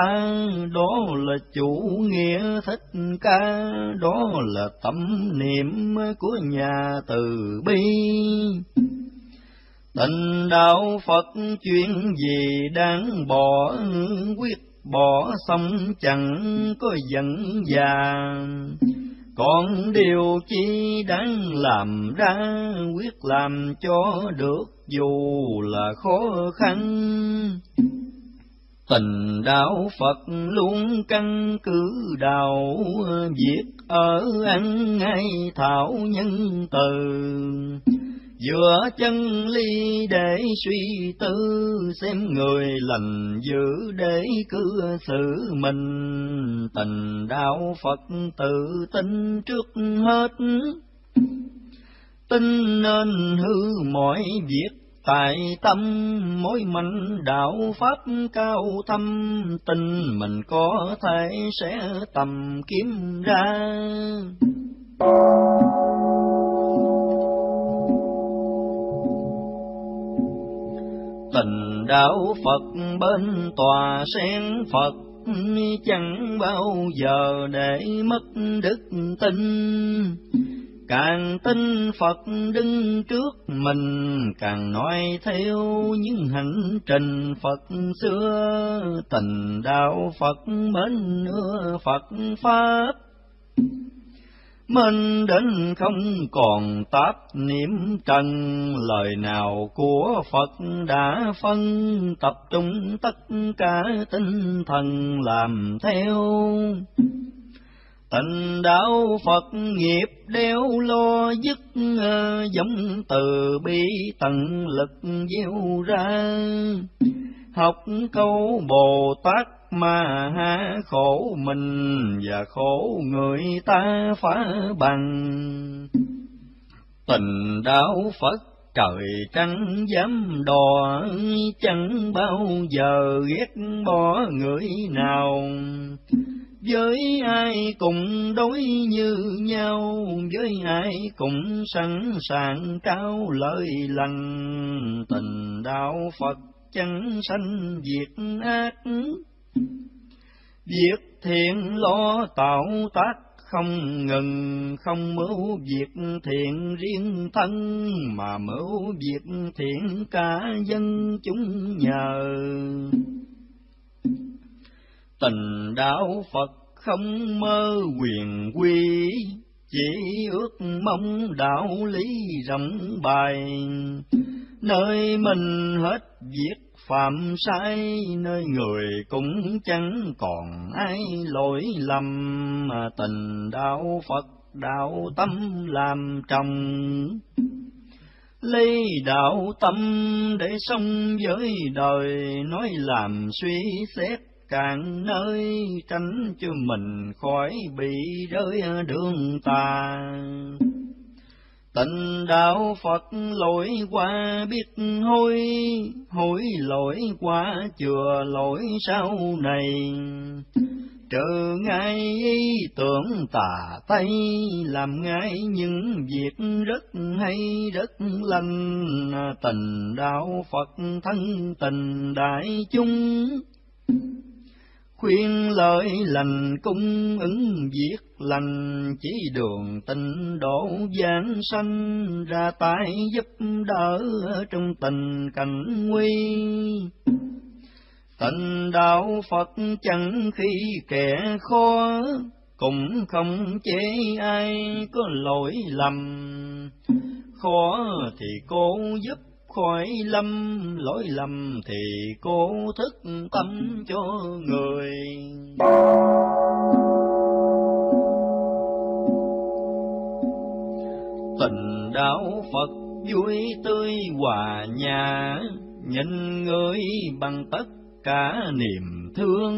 đó là chủ nghĩa thích ca, đó là tâm niệm của nhà từ bi. Tình đạo phật chuyện gì đáng bỏ, quyết bỏ xong chẳng có giận già còn điều chi đáng làm ra quyết làm cho được dù là khó khăn. Tình đạo phật luôn căn cứ đạo việc ở ăn ngay thảo nhân từ giữa chân ly để suy tư, xem người lành giữ để cư xử mình. Tình đạo phật tự tin trước hết. Tin nên hư mọi việc, tại tâm mối mạnh đạo pháp cao thâm. Tin mình có thể sẽ tầm kiếm ra. Tình đạo Phật bên tòa sen Phật, chẳng bao giờ để mất đức tin. Càng tin Phật đứng trước mình, càng nói theo những hành trình Phật xưa. Tình đạo Phật mến nữa Phật pháp Minh đến không còn táp niệm trần, lời nào của Phật đã phân, tập trung tất cả tinh thần làm theo. Tình đạo Phật nghiệp đeo lo dứt, ờ, giống từ bi tận lực gieo ra. Học câu Bồ Tát ma khổ mình và khổ người ta phá bằng. Tình đạo Phật trời trắng dám đò, chẳng bao giờ ghét bỏ người nào. Với ai cùng đối như nhau, với ai cũng sẵn sàng trao lời lành. Tình đạo phật chẳng sanh diệt ác việc thiện lo tạo tác không ngừng không mưu việc thiện riêng thân mà mưu việc thiện cả dân chúng nhờ tình đạo Phật không mơ quyền quy, chỉ ước mong đạo lý rộng bài. Nơi mình hết việc phạm sai, nơi người cũng chẳng còn ai lỗi lầm, mà tình đạo Phật đạo tâm làm trọng lấy đạo tâm để sống với đời nói làm suy xét càng nơi tránh cho mình khỏi bị rơi đường tàn Tịnh đạo Phật lỗi qua biết hối, hối lỗi qua chừa lỗi sau này. Trừ ngay tưởng tà Tây, làm ngay những việc rất hay rất lành. Tình đạo Phật thân tình đại chúng khuyên lời lành cung ứng việc lành, chỉ đường tình độ giảng sanh, ra tay giúp đỡ trong tình cảnh nguy. Tình đạo phật chẳng khi kẻ khó, cũng không chế ai có lỗi lầm. Khó thì cô giúp khỏi lâm, lỗi lầm thì cố thức tâm cho người. Tình đạo phật vui tươi hòa nhà nhìn người bằng tất cả niềm thương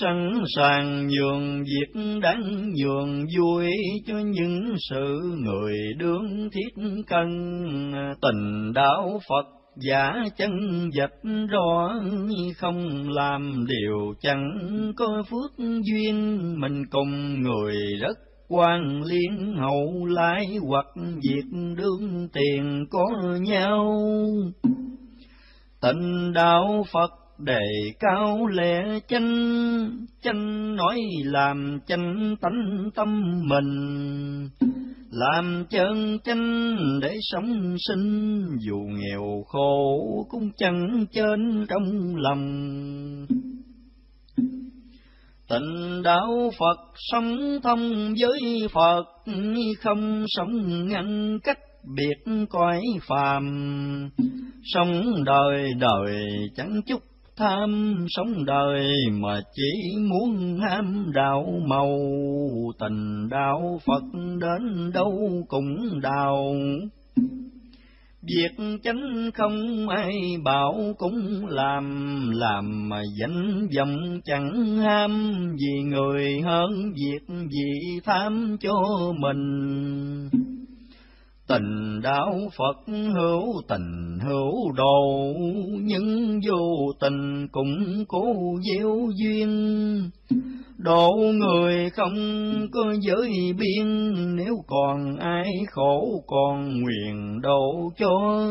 sẵn sàng nhường việc đáng nhường, vui cho những sự người đương thiết cân tình đạo Phật giả chân dạch rõ không làm điều chẳng có phước duyên. Mình cùng người rất quan liên, hậu lái hoặc việc đương tiền có nhau. Tình đạo Phật đề cao lẽ chánh chánh nói làm chánh tánh tâm mình làm chân chánh để sống sinh dù nghèo khổ cũng chẳng trên trong lòng tình đạo Phật sống thông với Phật, không sống ngăn cách biệt cõi phàm. Sống đời đời chẳng chút tham sống đời mà chỉ muốn ham đạo màu. Tình đạo Phật đến đâu cũng đào. Việc chánh không ai bảo cũng làm, làm mà danh vọng chẳng ham, vì người hơn việc vì tham cho mình tình đạo Phật hữu tình hữu đồ, nhưng vô tình cũng cố gieo duyên. Độ người không có giới biên, nếu còn ai khổ còn nguyện độ cho.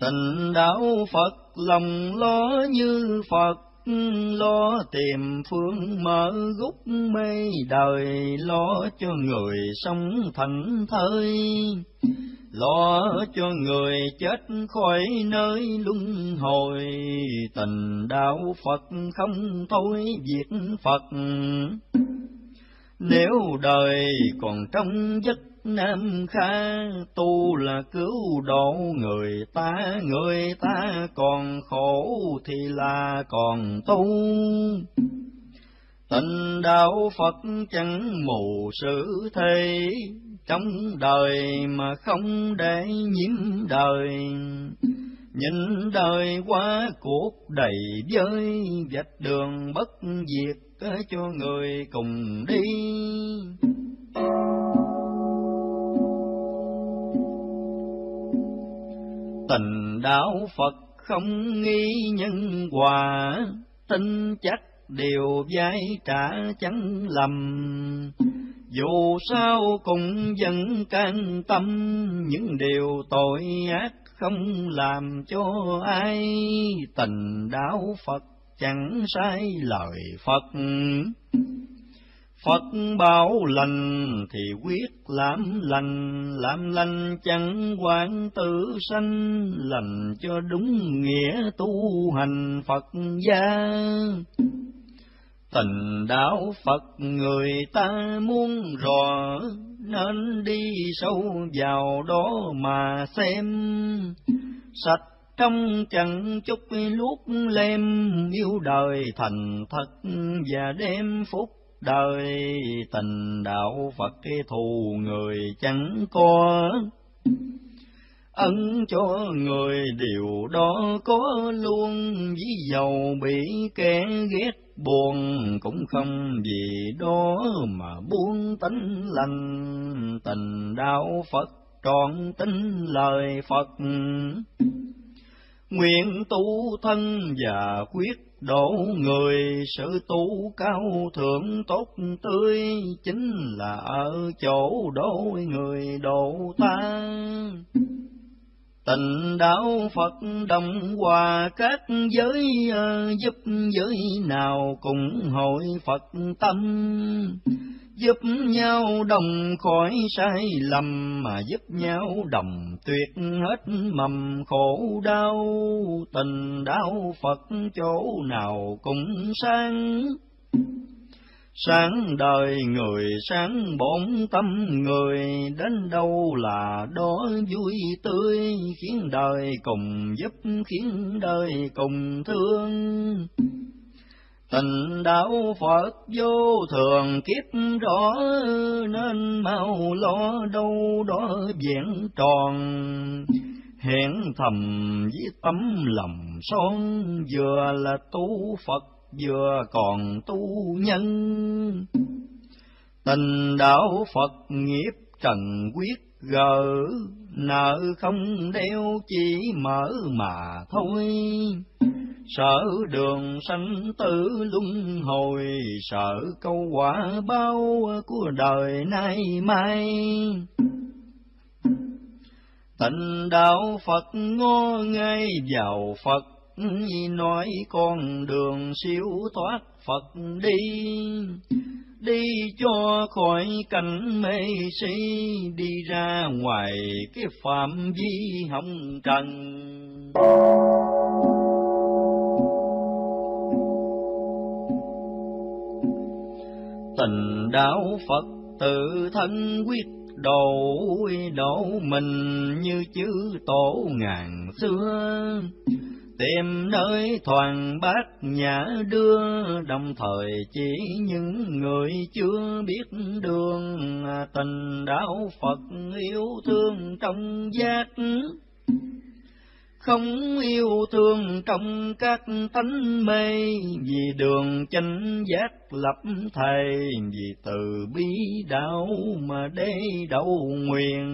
Tình đạo Phật lòng lo như Phật lo tìm phương mở gút mê đời, lo cho người sống thành thơi. Lo cho người chết khỏi nơi luân hồi, tình đạo phật không thôi việc phật. Nếu đời còn trong giấc Nam Kha tu là cứu độ người ta, người ta còn khổ thì là còn tu. Tình đạo Phật chẳng mù sự thế, trong đời mà không để nhiễm đời. Nhìn đời quá cuộc đầy vơi, vạch đường bất diệt cho người cùng đi. Tình đạo Phật không nghi nhân quả, tin chắc điều giải trả chẳng lầm. Dù sao cũng vẫn can tâm những điều tội ác không làm cho ai tình đạo Phật chẳng sai lời Phật. Phật bảo lành thì quyết làm lành, làm lành chẳng quan tử sanh, lành cho đúng nghĩa tu hành Phật gia. Tình đạo Phật người ta muốn rõ, nên đi sâu vào đó mà xem. Sạch trong chẳng chút lúc lem, yêu đời thành thật và đem phúc đời. Tình đạo Phật cái thù người chẳng có, ân cho người điều đó có luôn, ví dầu bị kẻ ghét buồn cũng không vì đó mà buông tánh lành tình đạo Phật trọn tính lời Phật nguyện tu thân và quyết đổ người sự tu cao thượng tốt tươi chính là ở chỗ đôi người độ ta Tình đạo Phật đồng hòa các giới ờ, giúp giới nào cũng hội Phật tâm giúp nhau đồng khỏi sai lầm mà giúp nhau đồng tuyệt hết mầm khổ đau tình đạo Phật chỗ nào cũng sáng Sáng đời người sáng bổn tâm người, đến đâu là đó vui tươi, khiến đời cùng giúp, khiến đời cùng thương. Tình đạo Phật vô thường kiếp rõ, nên mau lo đâu đó vẹn tròn. Hẹn thầm với tấm lòng son, vừa là tu Phật vừa còn tu nhân. Tình đạo Phật nghiệp trần quyết gỡ, nợ không đeo chỉ mở mà thôi. Sợ đường sanh tử luân hồi, sợ câu quả bao của đời nay mai. Tình đạo Phật ngó ngay vào Phật nói con đường siêu thoát Phật đi, đi cho khỏi cảnh mê si, đi ra ngoài cái phạm vi hồng trần. Tình đạo Phật tự thân quyết độ đổ mình như chữ tổ ngàn xưa tìm nơi thoàn bát nhã đưa, đồng thời chỉ những người chưa biết đường, à, tình đạo Phật yêu thương trong giác. Không yêu thương trong các tánh mê, vì đường chánh giác lập thầy, vì từ bi đạo mà đế đậu nguyện.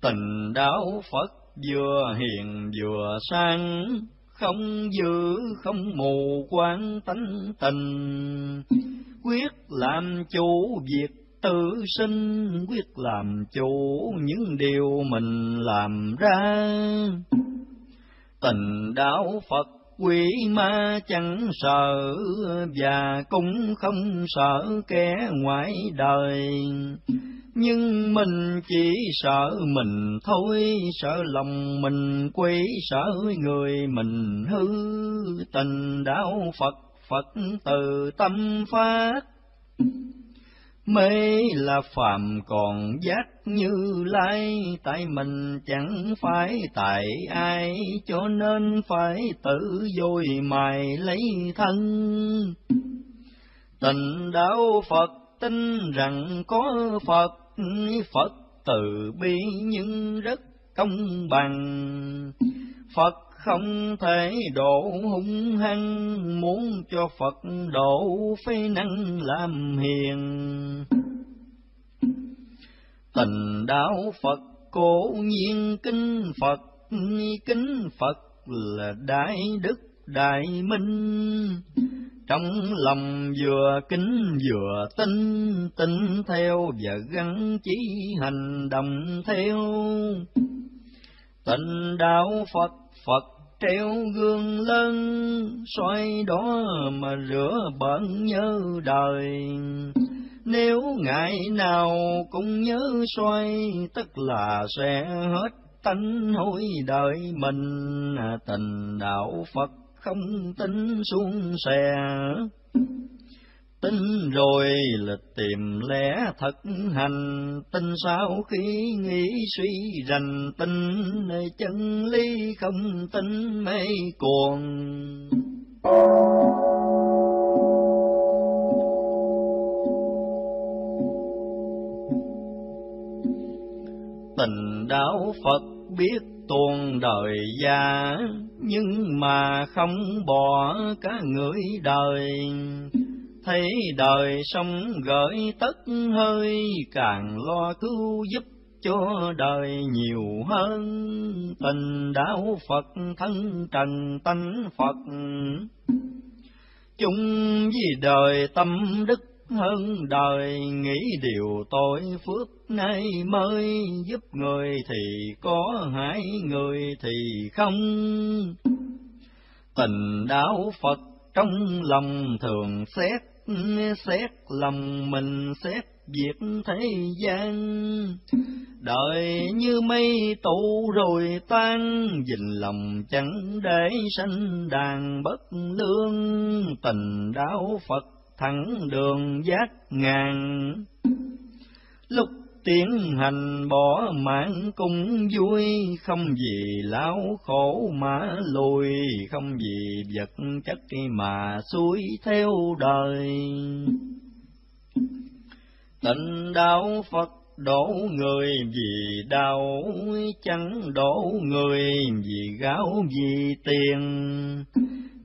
Tình đạo Phật vừa hiền vừa sang, không dữ không mù quáng tánh tình, quyết làm chủ việc tự sinh, quyết làm chủ những điều mình làm ra. Tình đạo Phật quỷ ma chẳng sợ, và cũng không sợ kẻ ngoại đời nhưng mình chỉ sợ mình thôi, sợ lòng mình quỷ, sợ người mình hư, tình đạo Phật, Phật từ tâm phát. Mê là phàm còn giác như lai, tại mình chẳng phải tại ai, cho nên phải tự dồi mài lấy thân. Tình đạo Phật tin rằng có Phật, Phật từ bi nhưng rất công bằng. Phật không thể độ hung hăng, muốn cho Phật độ phế năng làm hiền. Tình đạo Phật cổ nhiên kinh Phật, kính Phật là đại đức đại minh. Trong lòng vừa kính vừa tin, tin theo và gắn chí hành động theo. Tình đạo Phật Phật treo gương lớn, xoay đó mà rửa bận nhớ đời. Nếu ngày nào cũng nhớ xoay, tức là sẽ hết tánh hối đời mình, tình đạo Phật không tính xuống xe. Tin rồi là tìm lẽ thật hành, tin sau khi nghĩ suy rành tin, nơi chân lý không tin mê cuồng. Tình đạo Phật biết tuôn đời già, nhưng mà không bỏ cả người đời thấy đời sống gợi tất hơi, càng lo cứu giúp cho đời nhiều hơn. Tình đạo Phật thân trần tánh Phật chung vì đời tâm đức hơn đời, nghĩ điều tội phước nay mới giúp người thì có hại người thì không. Tình đạo Phật trong lòng thường xét xét lòng mình xét việc thế gian. Đời như mây tụ rồi tan, dình lòng chẳng để sanh đàn bất lương. Tình đạo phật thẳng đường giác ngàn. Lúc tiến hành bỏ mạng cũng vui, không vì lão khổ mà lùi, không vì vật chất mà xuôi theo đời. Tịnh đạo Phật đổ người vì đau, chẳng đổ người vì gáo vì tiền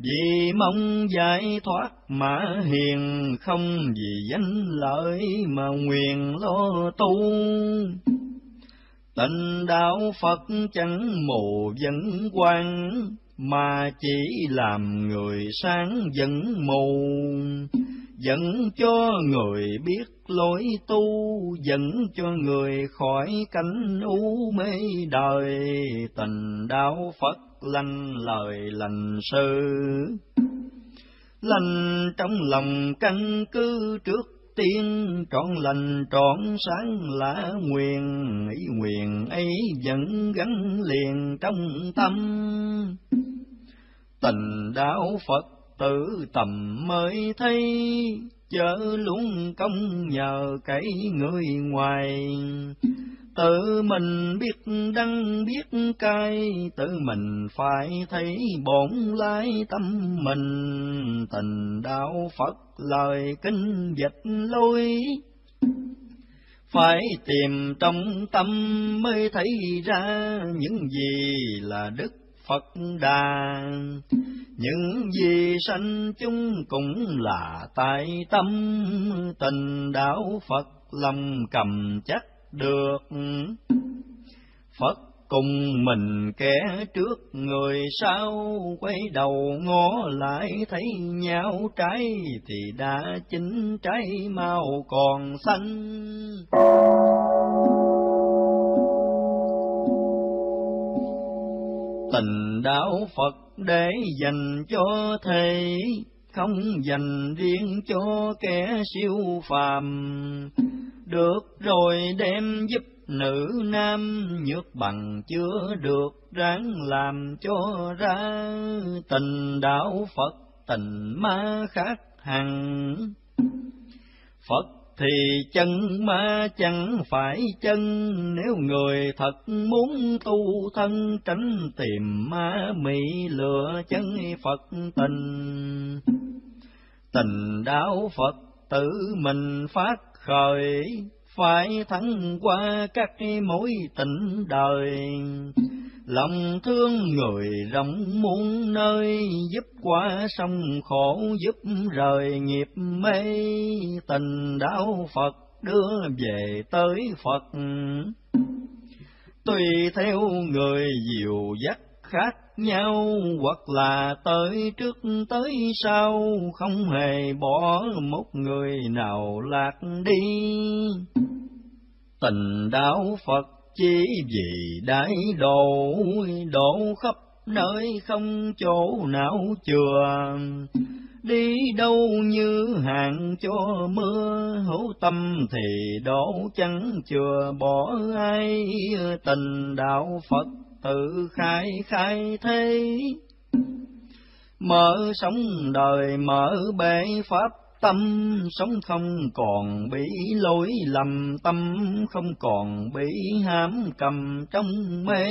vì mong giải thoát mà hiền, không vì danh lợi mà nguyện lo tu. tình đạo Phật chẳng mù dẫn quan, mà chỉ làm người sáng dẫn mù, dẫn cho người biết lối tu, dẫn cho người khỏi cảnh u mê đời, tình đạo Phật lành lời lành sự lành trong lòng căn cứ trước tiên trọn lành trọn sáng là nguyện. Ý nguyện ấy vẫn gắn liền trong tâm. Tình đạo phật tử tầm mới thấy, chớ luôn công nhờ cái người ngoài. Tự mình biết đăng biết cai, tự mình phải thấy bổn lái tâm mình. Tình đạo phật lời kinh dịch lối phải tìm trong tâm mới thấy ra những gì là đức Phật Đà, những gì sanh chúng cũng là tại tâm, tình đạo Phật lòng cầm chắc được. Phật cùng mình kẻ trước người sau, quay đầu ngó lại thấy nhau trái, thì đã chín trái mau còn xanh. Tình đạo Phật để dành cho thầy, không dành riêng cho kẻ siêu phàm được rồi đem giúp nữ nam nhược bằng chưa được ráng làm cho ra tình đạo Phật tình ma khác hằng. Phật thì chân ma chẳng phải chân, nếu người thật muốn tu thân, tránh tìm ma mị lừa chân Phật tình. Tình đạo Phật tự mình phát khởi phải thắng qua các mối tình đời. Lòng thương người rộng muôn nơi, giúp qua sông khổ, giúp rời nghiệp mê, tình đạo Phật đưa về tới Phật. Tùy theo người diệu dắt khác nhau, hoặc là tới trước tới sau, không hề bỏ một người nào lạc đi. Tình đạo Phật chỉ vì đãi đổ đổ khắp nơi không chỗ nào chừa. Đi đâu như hàng cho mưa, hữu tâm thì đổ chẳng chừa bỏ ai, tình đạo Phật tự khai khai thế. Mở sống đời, mở bể pháp tâm. Sống không còn bị lỗi lầm tâm. Không còn bị hãm cầm trong mê.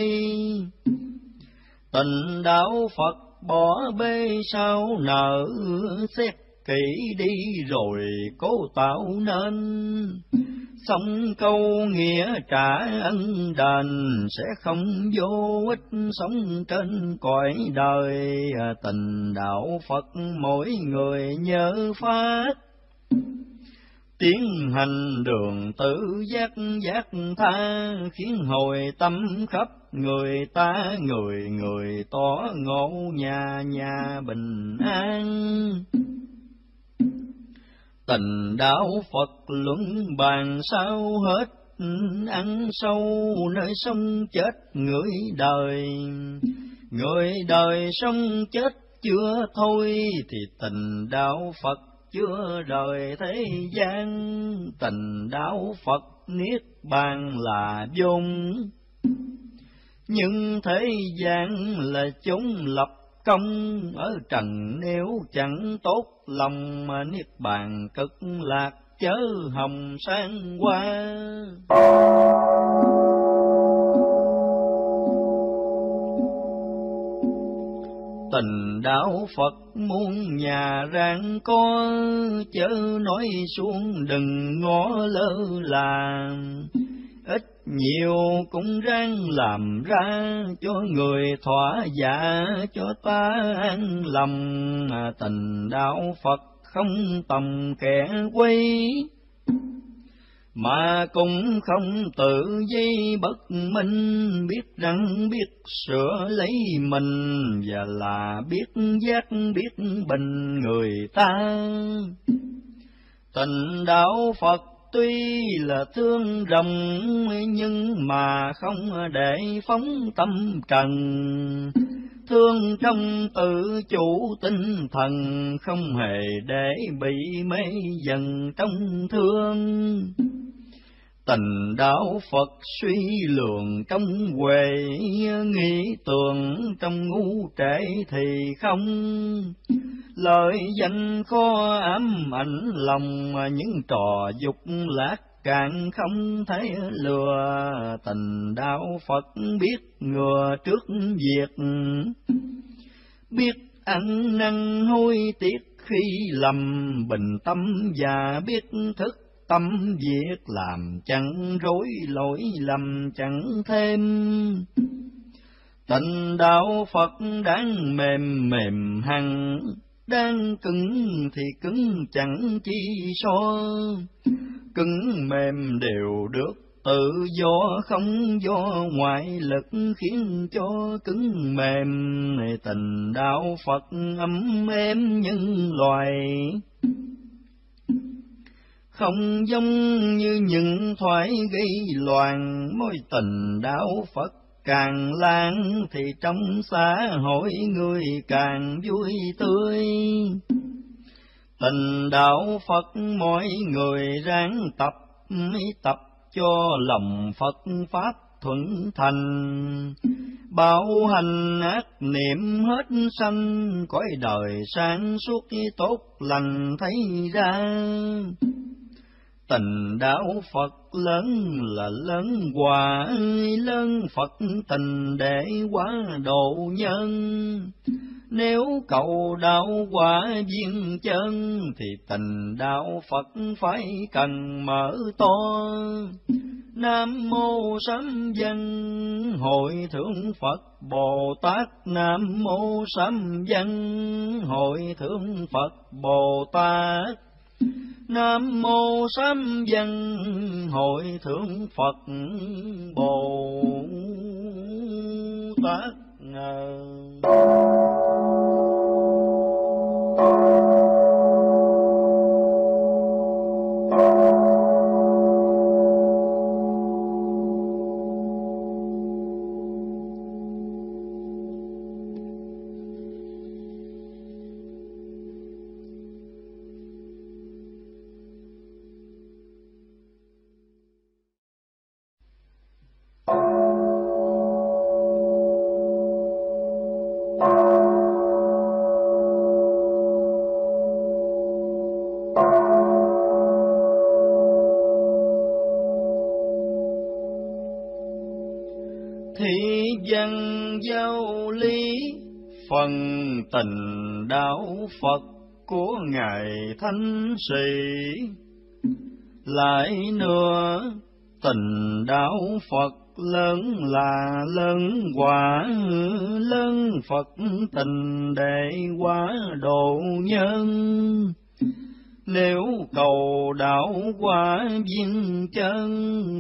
Tình đạo phật bỏ bê sao nợ xét kỹ đi rồi cố tạo nên. Sống câu nghĩa trả ân đền sẽ không vô ích. Sống trên cõi đời à, tình đạo Phật mỗi người nhớ phát tiến hành đường tự giác giác tha, khiến hồi tâm khắp người ta, người người tỏ ngộ, nhà nhà bình an. Tình đạo Phật luận bàn sao hết, ăn sâu nơi sông chết người đời. Người đời sông chết chưa thôi, thì tình đạo Phật chưa rời thế gian. Tình đạo Phật niết bàn là dung nhưng thế gian là chúng lập công ở trần nếu chẳng tốt lòng mà niết bàn cực lạc chớ hồng sáng qua. Tình đạo Phật muôn nhà ráng có, chớ nói xuống đừng ngó lơ là, ít nhiều cũng ráng làm ra cho người thỏa dạ cho ta an lòng. Tình đạo Phật không tầm kẻ quay mà cũng không tự dây bất minh. Biết rằng biết sửa lấy mình, và là biết giác biết bình người ta. Tình đạo Phật tuy là thương rồng nhưng mà không để phóng tâm trần. Thương trong tự chủ tinh thần, không hề để bị mê dần trong thương. Tình đạo Phật suy lường trong huệ, nghĩ tưởng trong ngu trễ thì không. Lời danh khó ám ảnh lòng, những trò dục lạc càng không thấy lừa. Tình đạo Phật biết ngừa trước việc, biết ăn năn hối tiếc khi lầm bình tâm và biết thức tâm việc làm chẳng rối lỗi lầm chẳng thêm. Tình đạo phật đáng mềm mềm hằng, đang cứng thì cứng chẳng chi so. Cứng mềm đều được tự do, không do ngoại lực khiến cho cứng mềm. Tình đạo phật ấm êm nhân loài không giống như những thoại gây loạn mối tình đạo Phật càng lan thì trong xã hội người càng vui tươi. Tình đạo Phật mọi người ráng tập, tập cho lòng Phật Pháp thuận thành. Bảo hành ác niệm hết sanh, cõi đời sáng suốt tốt lành thấy ra tình đạo Phật lớn là lớn hòa lớn Phật tình để quá độ nhân. Nếu cầu đạo quả viên chân thì tình đạo Phật phải cần mở to. Nam mô sám văn hội thượng Phật Bồ Tát. Nam mô sám văn hội thượng Phật Bồ Tát. Nam mô sám văn hội thượng Phật Bồ Tát tình đạo Phật của Ngài Thánh Sĩ. Lại nữa, tình đạo Phật lớn là lớn quả, lớn Phật tình để quá độ nhân. Nếu cầu đạo quả viên chân,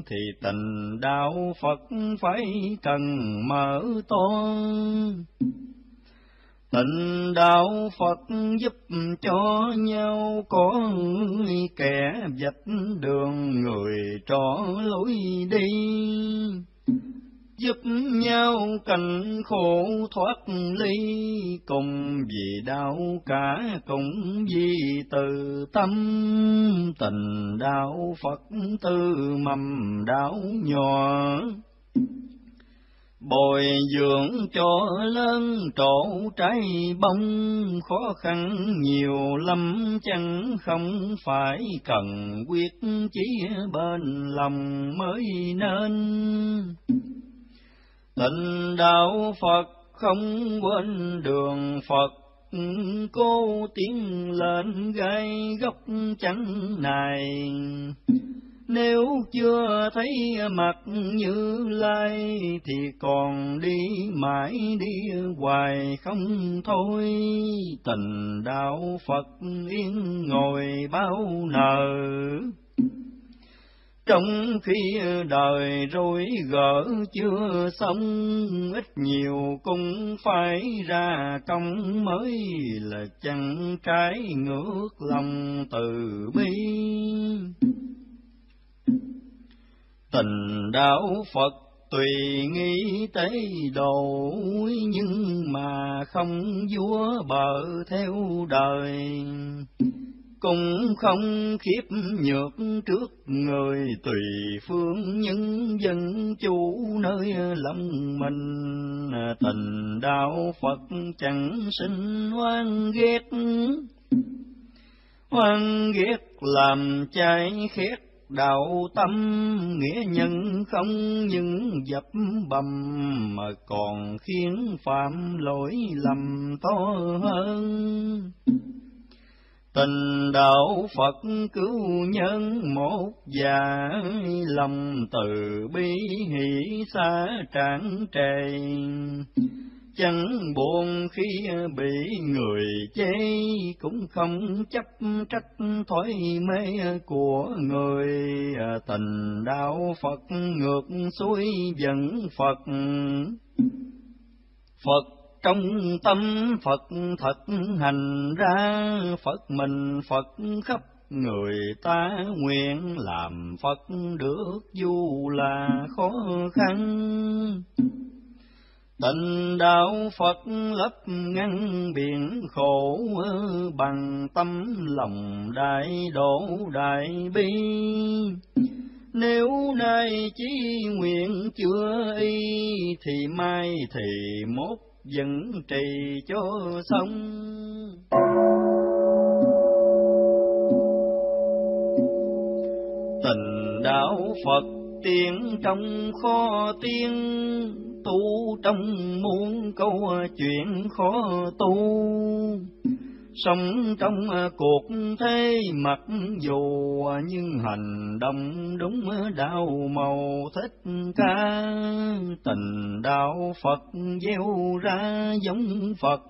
thì tình đạo Phật phải cần mở toan tình đạo Phật giúp cho nhau có kẻ dạch đường người trỏ lối đi, giúp nhau cảnh khổ thoát ly, cùng vì đạo cả cùng vì từ tâm, tình đạo Phật tư mầm đạo nhỏ bồi dưỡng cho lớn trổ trái bông, khó khăn nhiều lắm chẳng không phải cần quyết chí bên lòng mới nên. Tình đạo phật không quên đường phật cô tiến lên gai gốc chẳng này nếu chưa thấy mặt như lai thì còn đi mãi đi hoài không thôi. Tình đạo phật yên ngồi bao nở trong khi đời rối gỡ chưa xong, ít nhiều cũng phải ra công mới là chẳng trái ngược lòng từ bi. Tình đạo Phật tùy nghĩ tế độ, nhưng mà không vua bờ theo đời. Cũng không khiếp nhược trước người tùy phương nhân dân chủ nơi lòng mình tình đạo Phật chẳng sinh oan ghét oan ghét làm trái khét đạo tâm nghĩa nhân không những dập bầm, mà còn khiến phạm lỗi lầm to hơn. Tình đạo phật cứu nhân một già, lòng từ bi hỷ xa tráng trề chẳng buồn khi ờ, bị người chê, cũng không chấp trách thói mê của người. Ờ, tình đạo phật ngược xuôi dẫn phật. Phật trong tâm phật thật hành ra, phật mình phật khắp người ta nguyện làm phật được dù là khó khăn. Tình đạo Phật lấp ngăn biển khổ, bằng tâm lòng đại độ đại bi. Nếu nay chí nguyện chưa y, thì mai thì mốt vẫn trì cho xong. Tình đạo Phật tiền trong kho tiên, tu trong muôn câu chuyện khó tu. Sống trong cuộc thế mặc dù nhưng hành động đúng đạo màu thích ca, tình đạo Phật gieo ra giống Phật.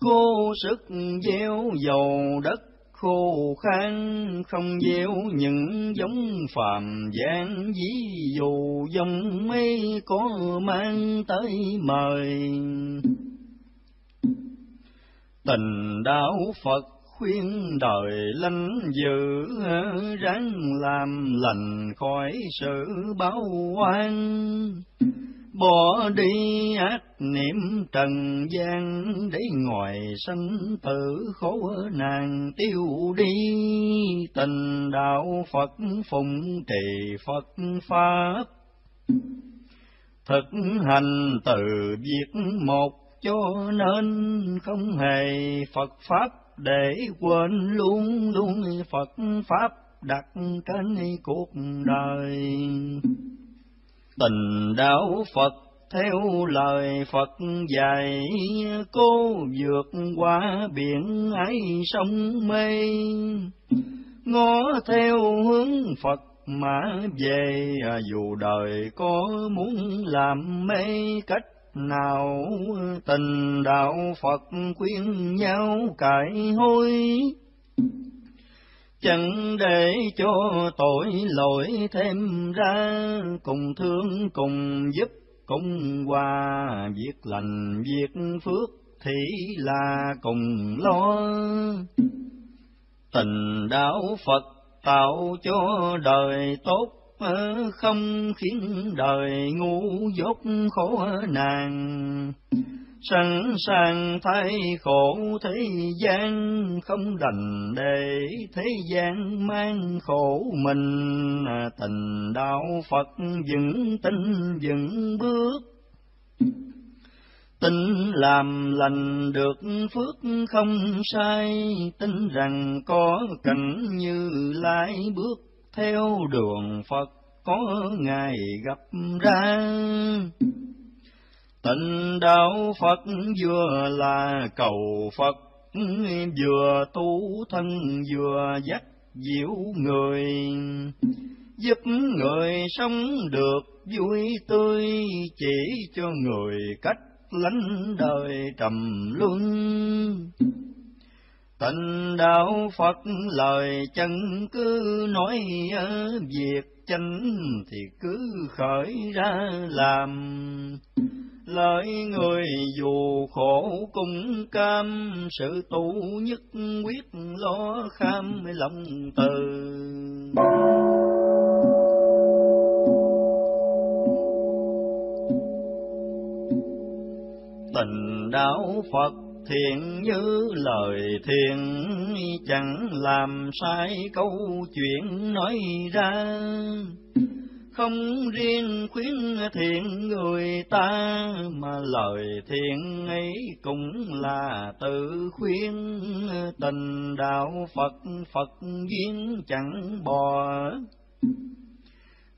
Cô sức gieo dầu đất khô khan không gieo những giống phàm gian ví dụ dòng mây có mang tới mời. Tình đạo Phật khuyên đời lanh dự ráng làm lành khỏi sự báo oan bỏ đi ác niệm trần gian để ngoài sanh tử khổ nàng tiêu đi. Tình đạo Phật phụng trì Phật pháp. Thực hành từ việc một cho nên không hề Phật pháp để quên luôn luôn Phật pháp đặt trên cuộc đời tình đạo Phật theo lời Phật dạy, cô vượt qua biển ấy sông mê, ngó theo hướng Phật mà về, dù đời có muốn làm mê cách nào, tình đạo Phật khuyên nhau cải hôi chẳng để cho tội lỗi thêm ra, cùng thương cùng giúp cùng hòa, việc lành việc phước thì là cùng lo. Tình đạo Phật tạo cho đời tốt, không khiến đời ngu dốt khổ nàng sẵn sàng thay khổ thế gian, không đành để thế gian mang khổ mình. Tình đạo Phật vững tin, vững bước. Tin làm lành được phước không sai, tin rằng có cảnh như lai bước theo đường Phật có ngày gặp ra. Tịnh đạo Phật vừa là cầu Phật, vừa tu thân vừa dắt diệu người, giúp người sống được vui tươi, chỉ cho người cách lánh đời trầm luân. Tịnh đạo Phật lời chân cứ nói ở việc chánh thì cứ khởi ra làm lời người dù khổ cũng cam, sự tu nhất quyết lo kham lòng từ. Tình đạo Phật thiện như lời thiền chẳng làm sai câu chuyện nói ra không riêng khuyến thiện người ta, mà lời thiện ấy cũng là tự khuyên. Tình đạo Phật Phật duyên chẳng bò.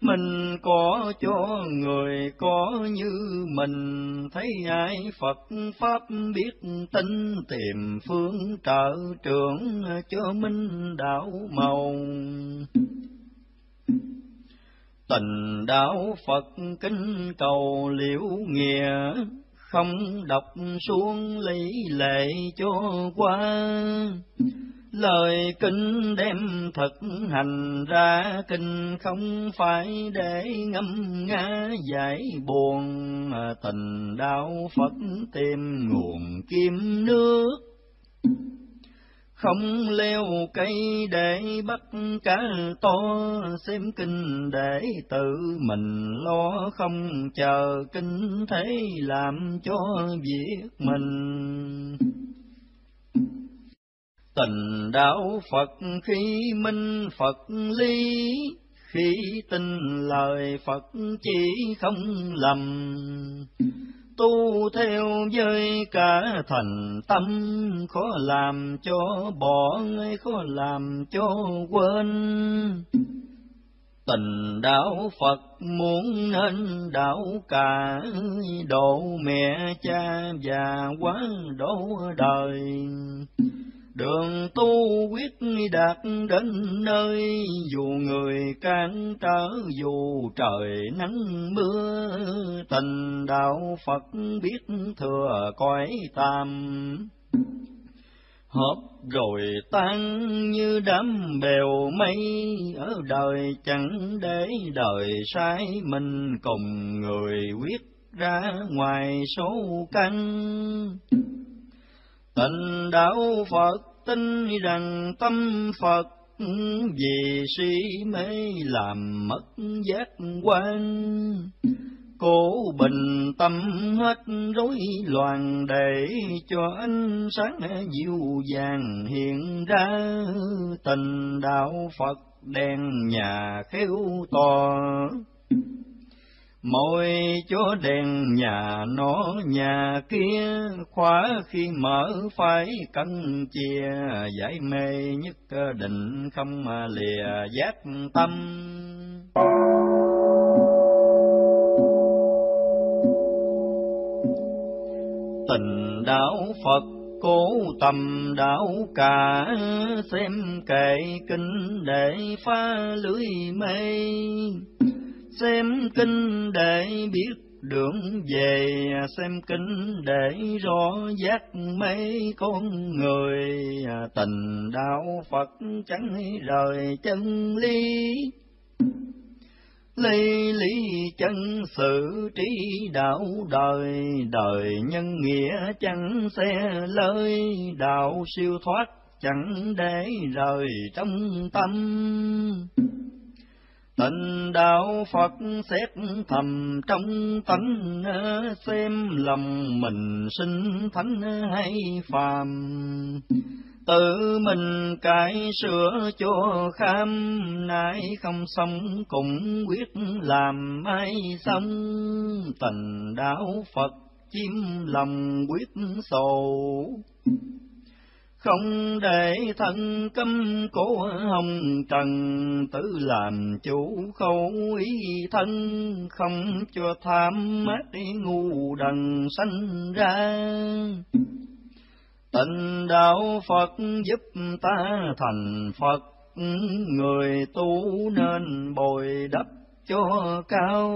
Mình có cho người có như mình, thấy ai Phật Pháp biết tin tìm phương trợ trưởng cho minh đạo màu. Tình đạo Phật kinh cầu liễu nghĩa, không đọc xuống lý lệ cho qua. Lời kinh đem thực hành ra kinh không phải để ngâm nga giải buồn, tình đạo Phật tìm nguồn kim nước không leo cây để bắt cá to, xem kinh để tự mình lo, không chờ kinh thế làm cho việc mình. Tình đạo Phật khi minh Phật lý, khi tin lời Phật chỉ không lầm tu theo với cả thành tâm, khó làm cho bỏ, khó làm cho quên. tình đạo Phật muốn nên đạo cả độ mẹ cha và quá độ đời đường tu quyết đạt đến nơi, dù người can trở, dù trời nắng mưa, tình đạo Phật biết thừa cõi tam. Hợp rồi tan như đám bèo mây, ở đời chẳng để đời sai mình cùng người quyết ra ngoài số căn tình đạo Phật, tin rằng tâm Phật, vì si mê làm mất giác quan Cố bình tâm hết rối loạn để cho ánh sáng dịu dàng hiện ra tình đạo Phật đèn nhà khéo to. Mỗi chỗ đèn nhà nó nhà kia, khóa khi mở phải cân chia giải mê nhất định không mà lìa giác tâm. tình đạo Phật cố tầm đạo cả, xem kệ kinh để phá lưới mê xem kinh để biết đường về xem kinh để rõ giác mấy con người. Tình đạo Phật chẳng rời chân lý. Ly lý chân sự trí đạo đời, đời nhân nghĩa chẳng xe lơi, đạo siêu thoát chẳng để rời trong tâm. Tình đạo Phật xét thầm trong tánh, xem lòng mình sinh thánh hay phàm. Tự mình cải sửa cho kham nay không xong cũng quyết làm ai xong. Tình đạo phật chiếm lòng quyết sầu không để thân cấm cổ hồng trần tự làm chủ khẩu ý thân không cho tham mát ngu đần sanh ra Tịnh đạo Phật giúp ta thành Phật, người tu nên bồi đắp cho cao.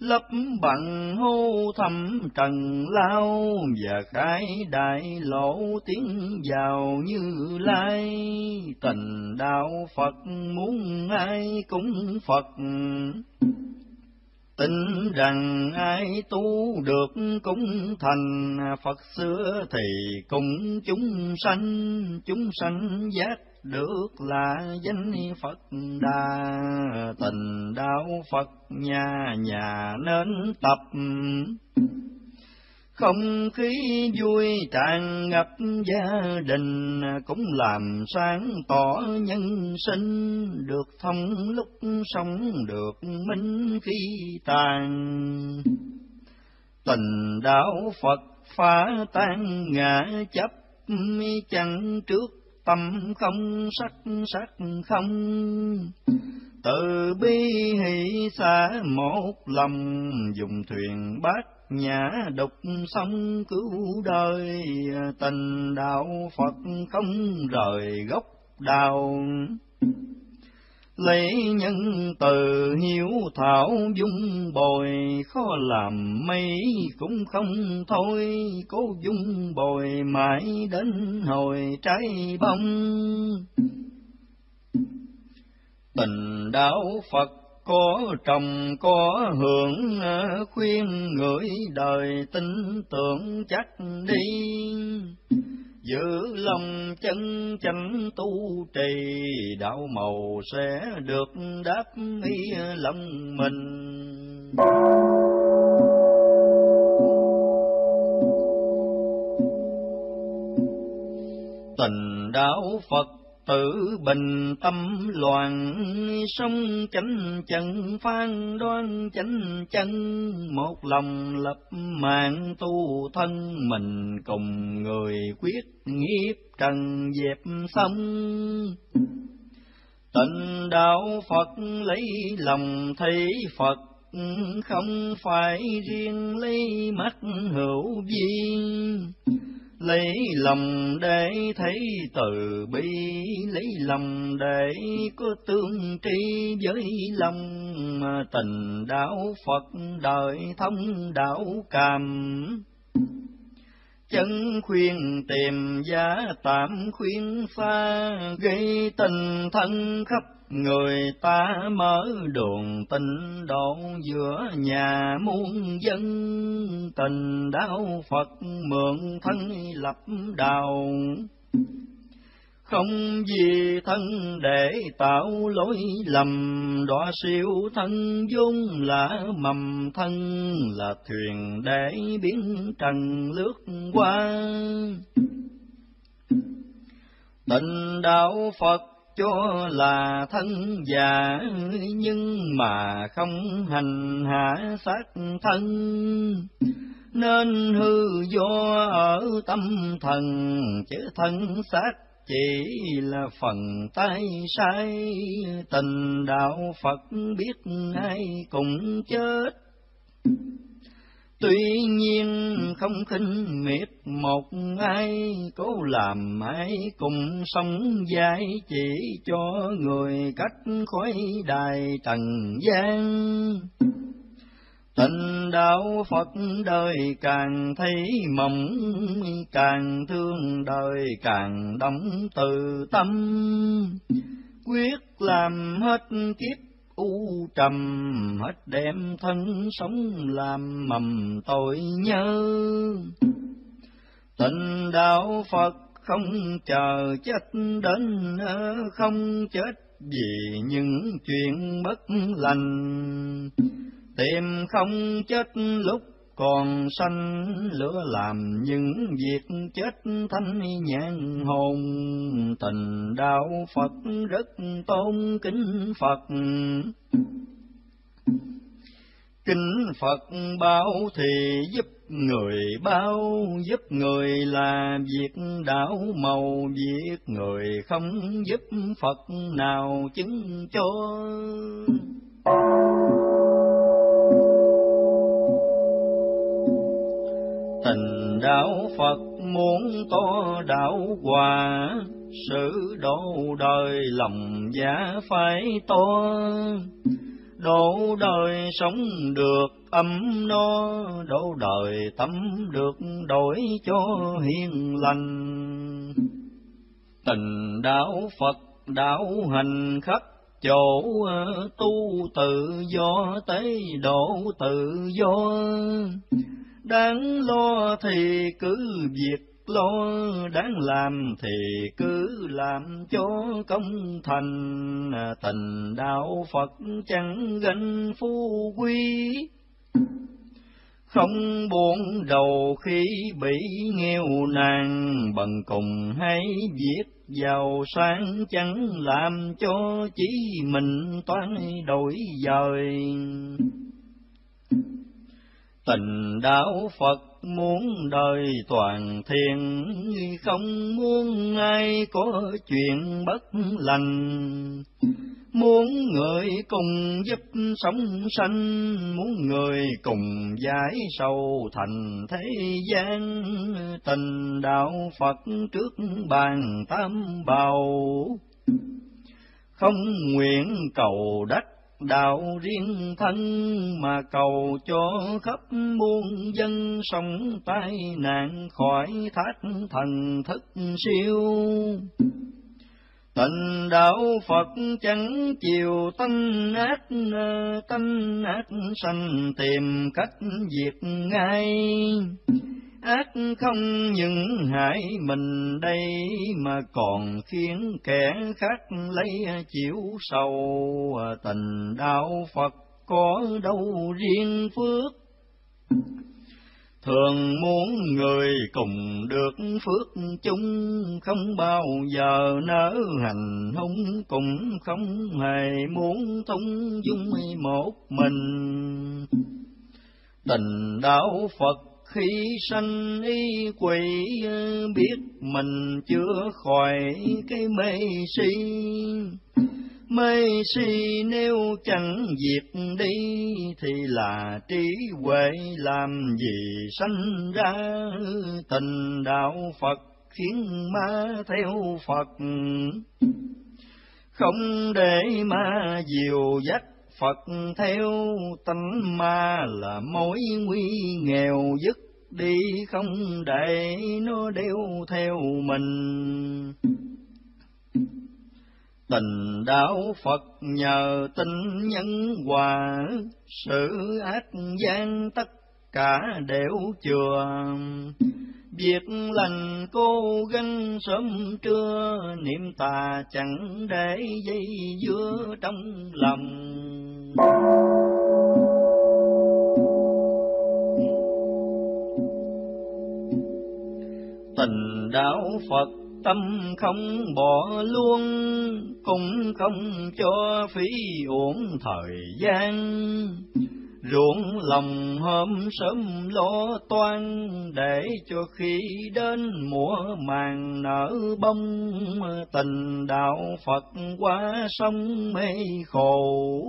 Lấp bằng hô thầm trần lao, và khai đại lộ tiếng vào như lai. Tình đạo Phật muốn ai cũng Phật, tin rằng ai tu được cũng thành Phật xưa thì cùng chúng sanh, chúng sanh giác được là danh Phật đa tình đạo Phật nhà nhà nên tập. Không khí vui tràn ngập gia đình, cũng làm sáng tỏ nhân sinh. Được thông lúc sống được minh khi tàn. Tình đạo phật phá tan ngã chấp, chẳng trước tâm không sắc sắc không. Từ bi hỷ xã một lòng, dùng thuyền bát nhã đục sông cứu đời. Tình đạo Phật không rời gốc đào lấy nhân từ hiếu thảo dung bồi, khó làm mấy cũng không thôi. Cố dung bồi mãi đến hồi trái bông. Tình đạo Phật có trồng, có hưởng, khuyên người đời tin tưởng chắc đi giữ lòng chân chánh tu trì, đạo màu sẽ được đáp ý lòng mình. Tình đạo Phật tự bình tâm loạn sông chánh chân phan đoan chánh chân. Một lòng lập mạng tu thân mình cùng người quyết nghiệp trần dẹp xong. Tịnh đạo Phật lấy lòng thấy Phật, không phải riêng lấy mắt hữu vi lấy lòng để thấy từ bi, lấy lòng để có tương tri với lòng tình đạo phật đời thông đạo cảm. Chân khuyên tìm giá tạm khuyên pha, gây tình thân khắp người ta mở đường tình độ giữa nhà muôn dân. Tình đạo phật mượn thân lập đạo không vì thân để tạo lỗi lầm, đọa siêu thân dung là mầm thân, là thuyền để biến trần lướt qua. Tình đạo phật cho là thân già nhưng mà không hành hạ sát thân. Nên hư do ở tâm thần chứ thân xác chỉ là phần tay sai. Tình đạo Phật biết ai cũng chết. Tuy nhiên không khinh miệt một ai, cố làm ai cùng sống dài chỉ cho người cách khói đài trần gian. Tình đạo Phật đời càng thấy mộng, càng thương đời càng đóng từ tâm. Quyết làm hết kiếp u trầm, hết đem thân sống làm mầm tội nhớ. Tình đạo phật không chờ chết đến không chết, vì những chuyện bất lành. Tìm không chết lúc còn sanh lửa làm những việc chết thanh nhãn hồn. Tình đạo Phật rất tôn kính Phật. Kính Phật bao thì giúp người bao giúp người là việc đạo màu. Việc người không giúp Phật nào chứng cho. Tình đạo Phật muốn to đạo hòa, sự độ đời lòng giá phải to. Độ đời sống được ấm no, độ đời tâm được đổi cho hiền lành. Tình đạo Phật đạo hành khắp chỗ tu tự do tế độ tự do đáng lo thì cứ việc lo, đáng làm thì cứ làm cho công thành, tình đạo Phật chẳng ganh phu quý. Không buồn đầu khi bị nghèo nàn, bằng cùng hay viết giàu sang chẳng làm cho chỉ mình toán đổi dời Tình đạo Phật muốn đời toàn thiện, không muốn ai có chuyện bất lành. Muốn người cùng giúp sống sanh, muốn người cùng giải sâu thành thế gian. Tình đạo Phật trước bàn tam bào, không nguyện cầu đắc đạo riêng thân mà cầu cho khắp muôn dân sống tai nạn khỏi thác thần thức siêu. Tình đạo Phật chẳng chiều tâm ác, tâm ác sanh tìm cách diệt ngay ác không những hại mình đây, mà còn khiến kẻ khác lấy chịu sầu tình đạo Phật có đâu riêng phước? Thường muốn người cùng được phước chung, không bao giờ nỡ hành hung, cũng không hề muốn tung dung một mình. Tình đạo Phật khi sanh y quỷ, biết mình chưa khỏi cái mê si. Mê si nếu chẳng diệt đi, thì là trí huệ làm gì sanh ra? Tình đạo Phật khiến ma theo Phật. Không để ma diều dắt Phật theo, tánh ma là mối nguy nghèo dứt đi không để nó đeo theo mình tình đạo Phật nhờ tình nhân hòa, sự ác gian tất cả đều chừa. Việc lành cô gắng sớm trưa, niệm tà chẳng để dây dưa trong lòng. Tình đạo Phật tâm không bỏ luôn, cũng không cho phí uổng thời gian. Ruộng lòng hôm sớm lo toan, để cho khi đến mùa màng nở bông, tình đạo Phật qua sông mê khổ.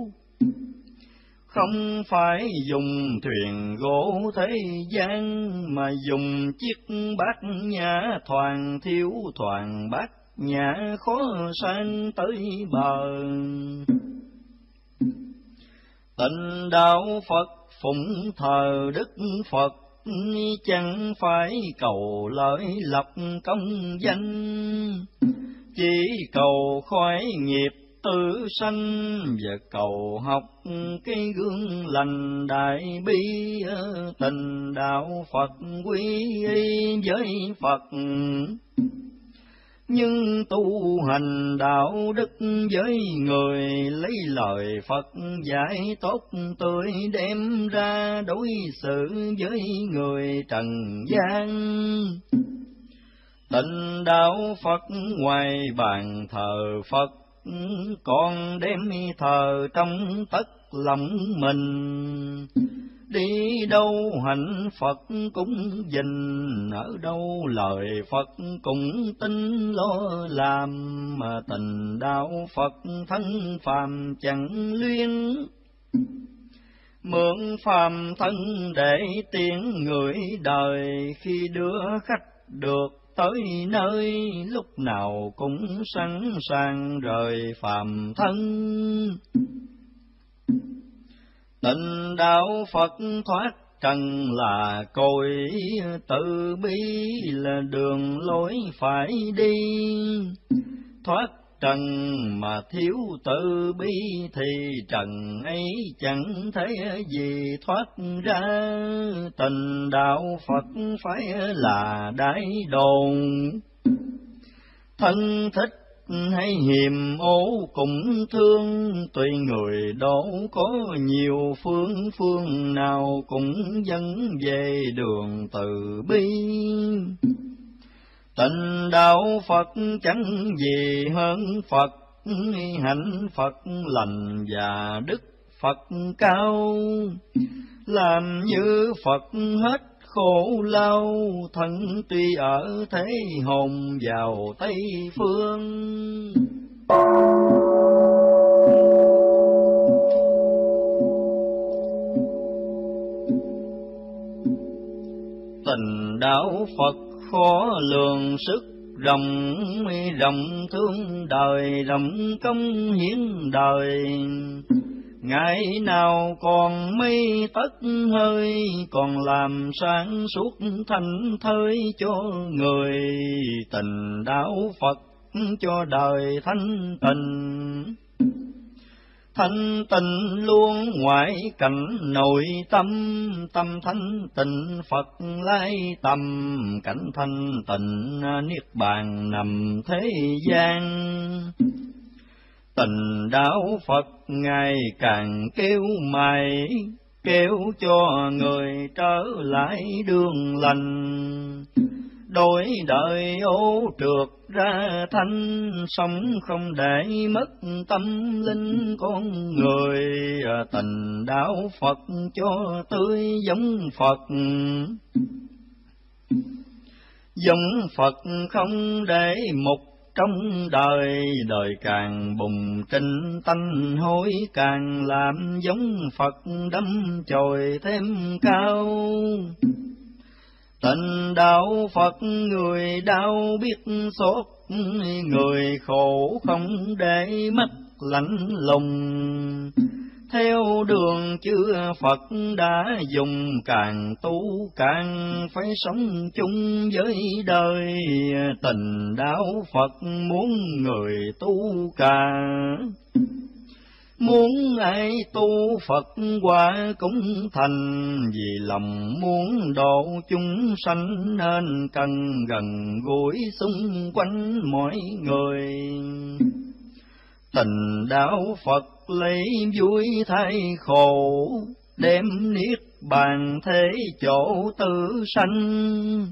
Không phải dùng thuyền gỗ thế gian, mà dùng chiếc bát nhã thoàn thiếu thoàn bát nhã khó sang tới bờ. tình đạo Phật phụng thờ Đức Phật, chẳng phải cầu lợi lập công danh, chỉ cầu khỏi nghiệp tự sanh và cầu học, cái gương lành đại bi, tình đạo Phật quy y với Phật. Nhưng tu hành đạo đức với người lấy lời Phật dạy tốt tươi đem ra đối xử với người trần gian. Tịnh đạo Phật ngoài bàn thờ Phật con đem thờ trong tất lòng mình, đi đâu hạnh Phật cũng dình, ở đâu lời Phật cũng tin lo làm. Mà tình đạo Phật thân phàm chẳng luyên mượn phàm thân để tiếng người đời khi đưa khách được tới nơi lúc nào cũng sẵn sàng rời phàm thân. Tịnh đạo Phật thoát trần là cội tự bi là đường lối phải đi thoát trần mà thiếu tự bi thì trần ấy chẳng thấy gì thoát ra. Tình đạo Phật phải là đại đồn. Thân thích hay hiềm ố cũng thương. Tùy người đâu có nhiều phương phương nào cũng dẫn về đường từ bi tình đạo Phật chẳng gì hơn Phật, hạnh Phật lành và đức Phật cao. Làm như Phật hết khổ lao, thân tuy ở thế hồn vào Tây Phương. Tình đạo Phật khó lường sức, rộng rộng thương đời, rộng công hiến đời. Ngày nào còn mây tất hơi, còn làm sáng suốt thanh thơi cho người. Tình đạo phật cho đời thanh tịnh thanh tịnh luôn ngoại cảnh, nội tâm tâm thanh tịnh, phật lai tâm cảnh thanh tịnh, niết bàn nằm thế gian. Tình đạo phật ngày càng kêu mày kêu cho người trở lại đường lành. Đổi đời ô trượt ra thanh sống không để mất tâm linh con người à, tình đạo Phật cho tươi giống Phật giống Phật không để một trong đời, đời càng bùng trinh tanh hối càng làm giống Phật đâm chồi thêm cao. Tình đạo Phật người đau biết xót, người khổ không để mất lạnh lùng theo đường chư Phật đã dùng càng tu càng phải sống chung với đời tình đạo Phật muốn người tu càng. Muốn ai tu Phật quả cũng thành, Vì lòng muốn độ chúng sanh Nên cần gần gũi xung quanh mọi người. Tình đạo Phật lấy vui thay khổ, đem niết bàn thế chỗ tự sanh.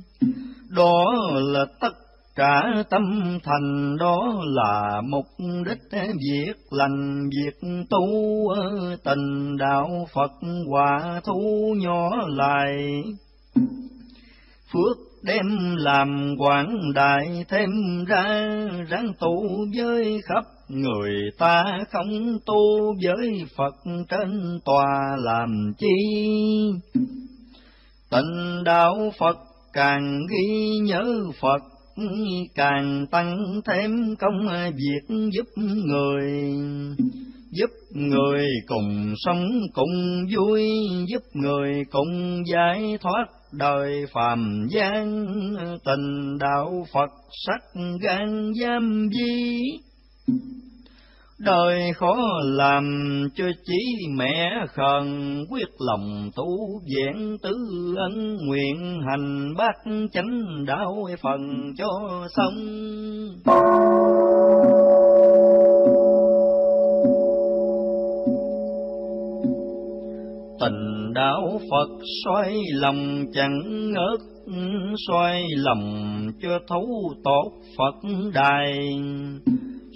Đó là tất cả tâm thành đó là mục đích việc lành, việc tu tình đạo Phật hòa thu nhỏ lại. Phước đem làm quảng đại thêm ra, ráng tu với khắp người ta, không tu với Phật trên tòa làm chi? Tình đạo Phật càng ghi nhớ Phật càng tăng thêm công việc giúp người giúp người cùng sống cùng vui, giúp người cùng giải thoát đời phàm gian. Tình đạo Phật sắc gan giam di Đời khó làm cho chí mẹ khờn quyết lòng tu vẹn tứ ân nguyện hành bát chánh đạo phần cho xong. Tình đạo Phật xoay lòng chẳng ngớt, xoay lòng cho thấu tốt Phật đài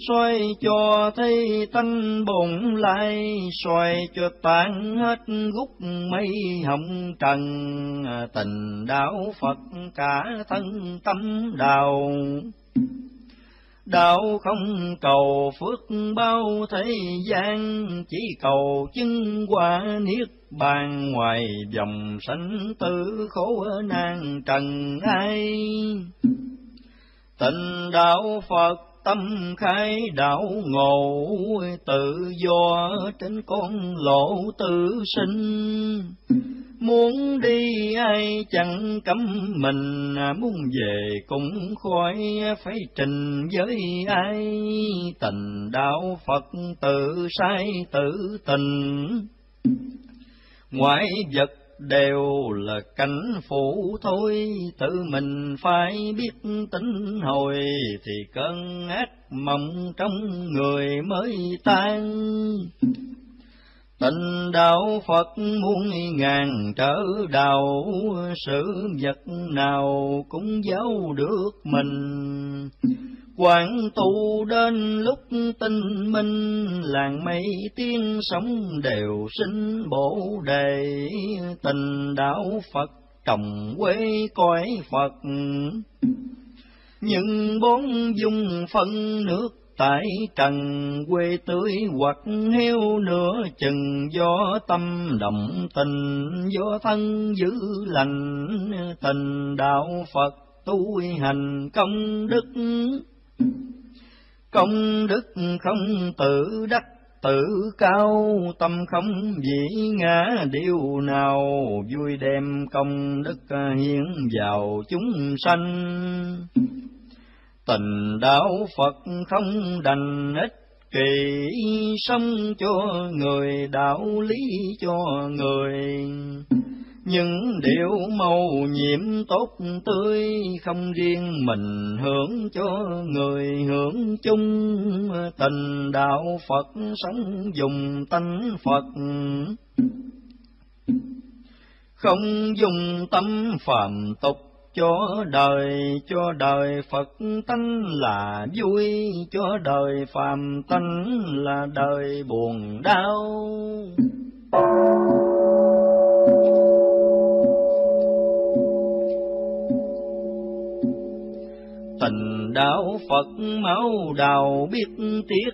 xoay cho thấy tanh bụng lại, xoay cho tan hết gút mây hồng trần, tình đạo Phật cả thân tâm đạo. Đạo không cầu phước bao thế gian, chỉ cầu chứng quả niết bàn ngoài dòng sanh tử khổ nan trần ai. Tình đạo Phật tâm khai đạo ngộ, tự do trên con lộ tự sinh. Muốn đi ai chẳng cấm mình, muốn về cũng khỏi phải trình với ai. Tình đạo phật tự sai tự tình. Ngoại vật đều là cảnh phụ thôi, tự mình phải biết tính hồi, thì cơn ác mộng trong người mới tan. Tình đạo Phật muôn ngàn trở đầu sự vật nào cũng giấu được mình. Quảng tu đến lúc tinh minh, làng mây tiên sống đều sinh bổ đề, tình đạo Phật trồng quê cõi Phật. những bốn dung phân nước tại trần quê tưới hoặc heo nửa chừng do tâm động tình do thân giữ lành tình đạo Phật tu hành công đức công đức không tự đắc, tự cao, tâm không dĩ ngã. Điều nào vui đem công đức hiến vào chúng sanh? Tình đạo phật không đành ích, kỳ sống cho người, đạo lý cho người những điệu màu nhiệm tốt tươi không riêng mình hưởng cho người hưởng chung. Tình đạo Phật sống dùng tánh Phật. Không dùng tâm phàm tục cho đời cho đời Phật tánh là vui, cho đời phàm tánh là đời buồn đau. Tình đạo Phật máu đào biết tiếc,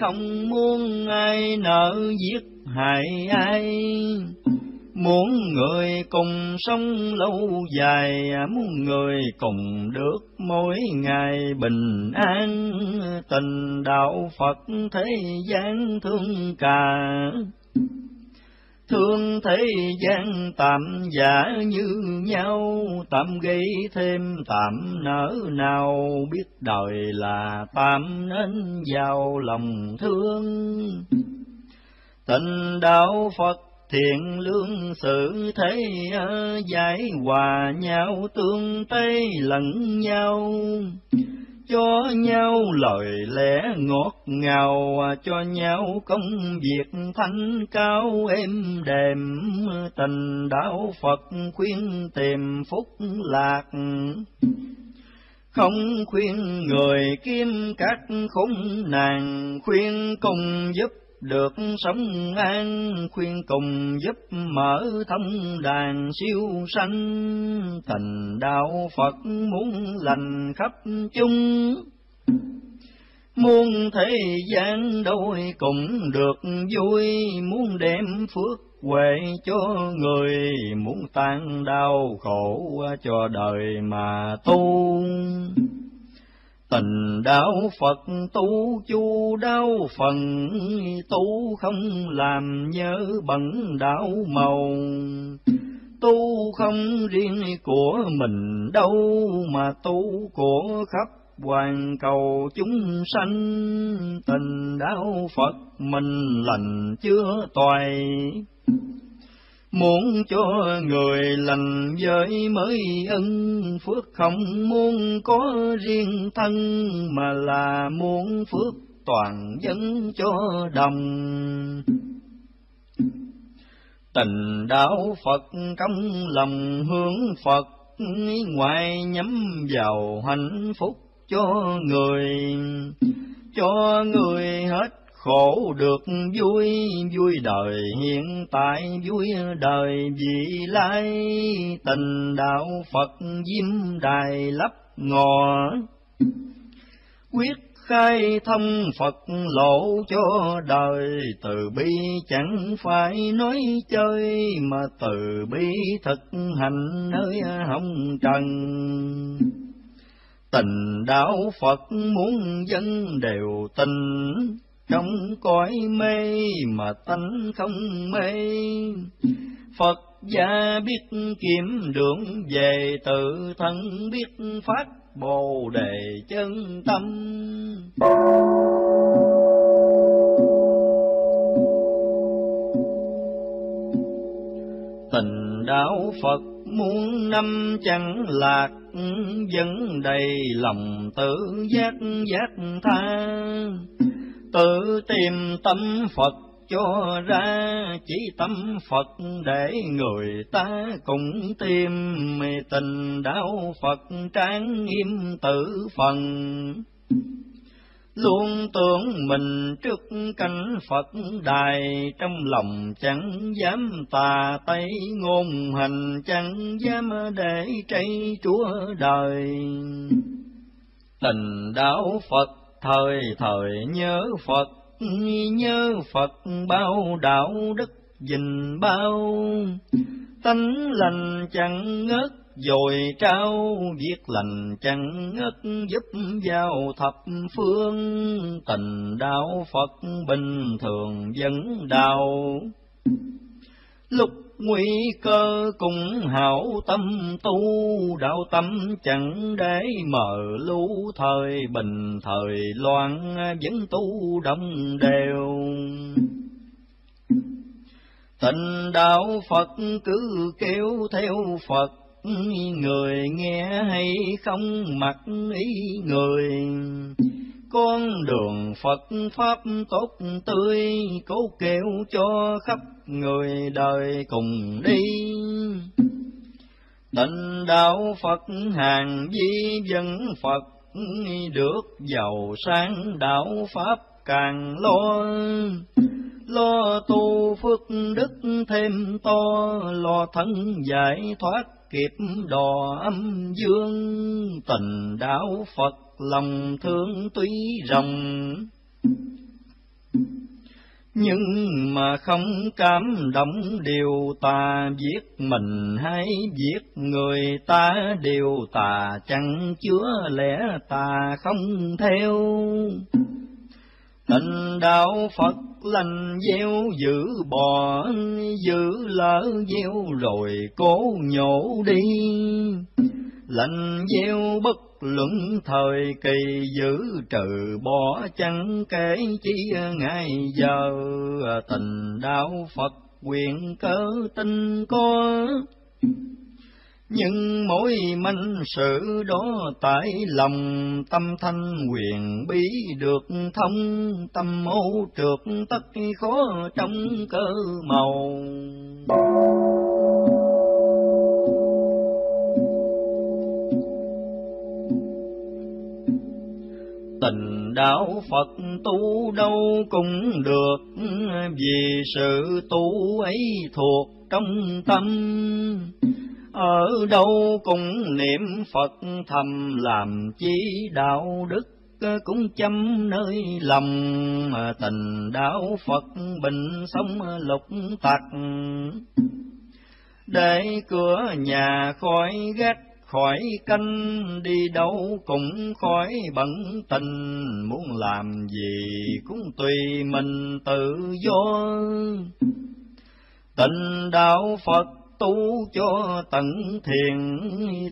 không muốn ai nợ giết hại ai. Muốn người cùng sống lâu dài, muốn người cùng được mỗi ngày bình an, tình đạo Phật thế gian thương cả. Thương thế gian tạm giả như nhau, tạm gây thêm tạm nở nào, biết đời là tạm nên vào lòng thương. Tình đạo Phật thiện lương sự thế giải hòa nhau tương tây lẫn nhau cho nhau lời lẽ ngọt ngào, cho nhau công việc thanh cao êm đềm. Tình đạo phật khuyên tìm phúc lạc, không khuyên người kim các khốn nàng khuyên cùng giúp được sống an khuyên cùng giúp mở thông đàn siêu sanh tình đạo Phật muốn lành khắp chung Muôn thế gian đôi cùng được vui, muốn đem phước huệ cho người, muốn tan đau khổ cho đời mà tu. Tình đạo Phật tu chu đau phần, tu không làm nhớ bẩn đạo màu. Tu không riêng của mình đâu, mà tu của khắp hoàn cầu chúng sanh. Tình đạo Phật mình lành chưa toài. Muốn cho người lành giới mới ân phước không muốn có riêng thân mà là muốn phước toàn dân cho đồng. Tình đạo Phật công lòng hướng Phật ngoài nhắm vào hạnh phúc cho người, cho người hết khổ được vui, vui đời hiện tại, vui đời vị lai, tình đạo Phật diêm đài lấp ngò. Quyết khai thông Phật lộ cho đời, từ bi chẳng phải nói chơi, mà từ bi thực hành nơi hồng trần. Tình đạo Phật muốn dân đều tình, trong cõi mê mà tánh không mê, Phật gia biết kiếm đường về tự thân, biết phát bồ đề chân tâm. Tình đạo Phật muốn năm chẳng lạc, vẫn đầy lòng tự giác giác tha tự tìm tâm Phật cho ra, chỉ tâm Phật để người ta cùng tìm. Tình đạo Phật tráng nghiêm tự phần. Luôn tưởng mình trước cánh Phật đài, trong lòng chẳng dám tà tay ngôn hành, chẳng dám để trây chúa đời. Tình đạo Phật thời thời nhớ Phật, nhớ Phật bao đạo đức dình bao, tánh lành chẳng ngớt dồi trao, việc lành chẳng ngớt giúp giao thập phương, tình đạo Phật bình thường vẫn đau. Lúc nguy cơ cùng hảo tâm tu, đạo tâm chẳng để mờ lũ thời bình thời loạn vẫn tu đồng đều. Tình đạo Phật cứ kêu theo Phật, người nghe hay không mặc ý người con đường Phật Pháp tốt tươi, cố kêu cho khắp người đời cùng đi. Tịnh đạo Phật hàng di dân Phật, được giàu sang đạo Pháp càng lo. Lo tu phước đức thêm to, lo thân giải thoát kịp đò âm dương tình đạo Phật lòng thương tuy rộng nhưng mà không cảm động điều tà giết mình hay giết người ta điều tà chẳng chứa lẽ tà không theo Tình đạo Phật lành gieo giữ bò, giữ lỡ gieo rồi cố nhổ đi. Lành gieo bất luận thời kỳ giữ trừ bỏ chẳng kể chi ngày giờ, tình đạo Phật quyền cơ tinh có nhưng mỗi manh sự đó tại lòng tâm thanh quyền bí được thông tâm ô trượt tất khó trong cơ màu. Tình đạo Phật tu đâu cũng được, vì sự tu ấy thuộc trong tâm. Ở đâu cũng niệm Phật thầm làm chi đạo đức cũng chăm nơi lòng mà tình đạo Phật bình sống lục tặc. Để cửa nhà khỏi gác khỏi canh đi đâu cũng khỏi bận tình. Muốn làm gì cũng tùy mình tự do. Tình đạo Phật tu cho tận thiền,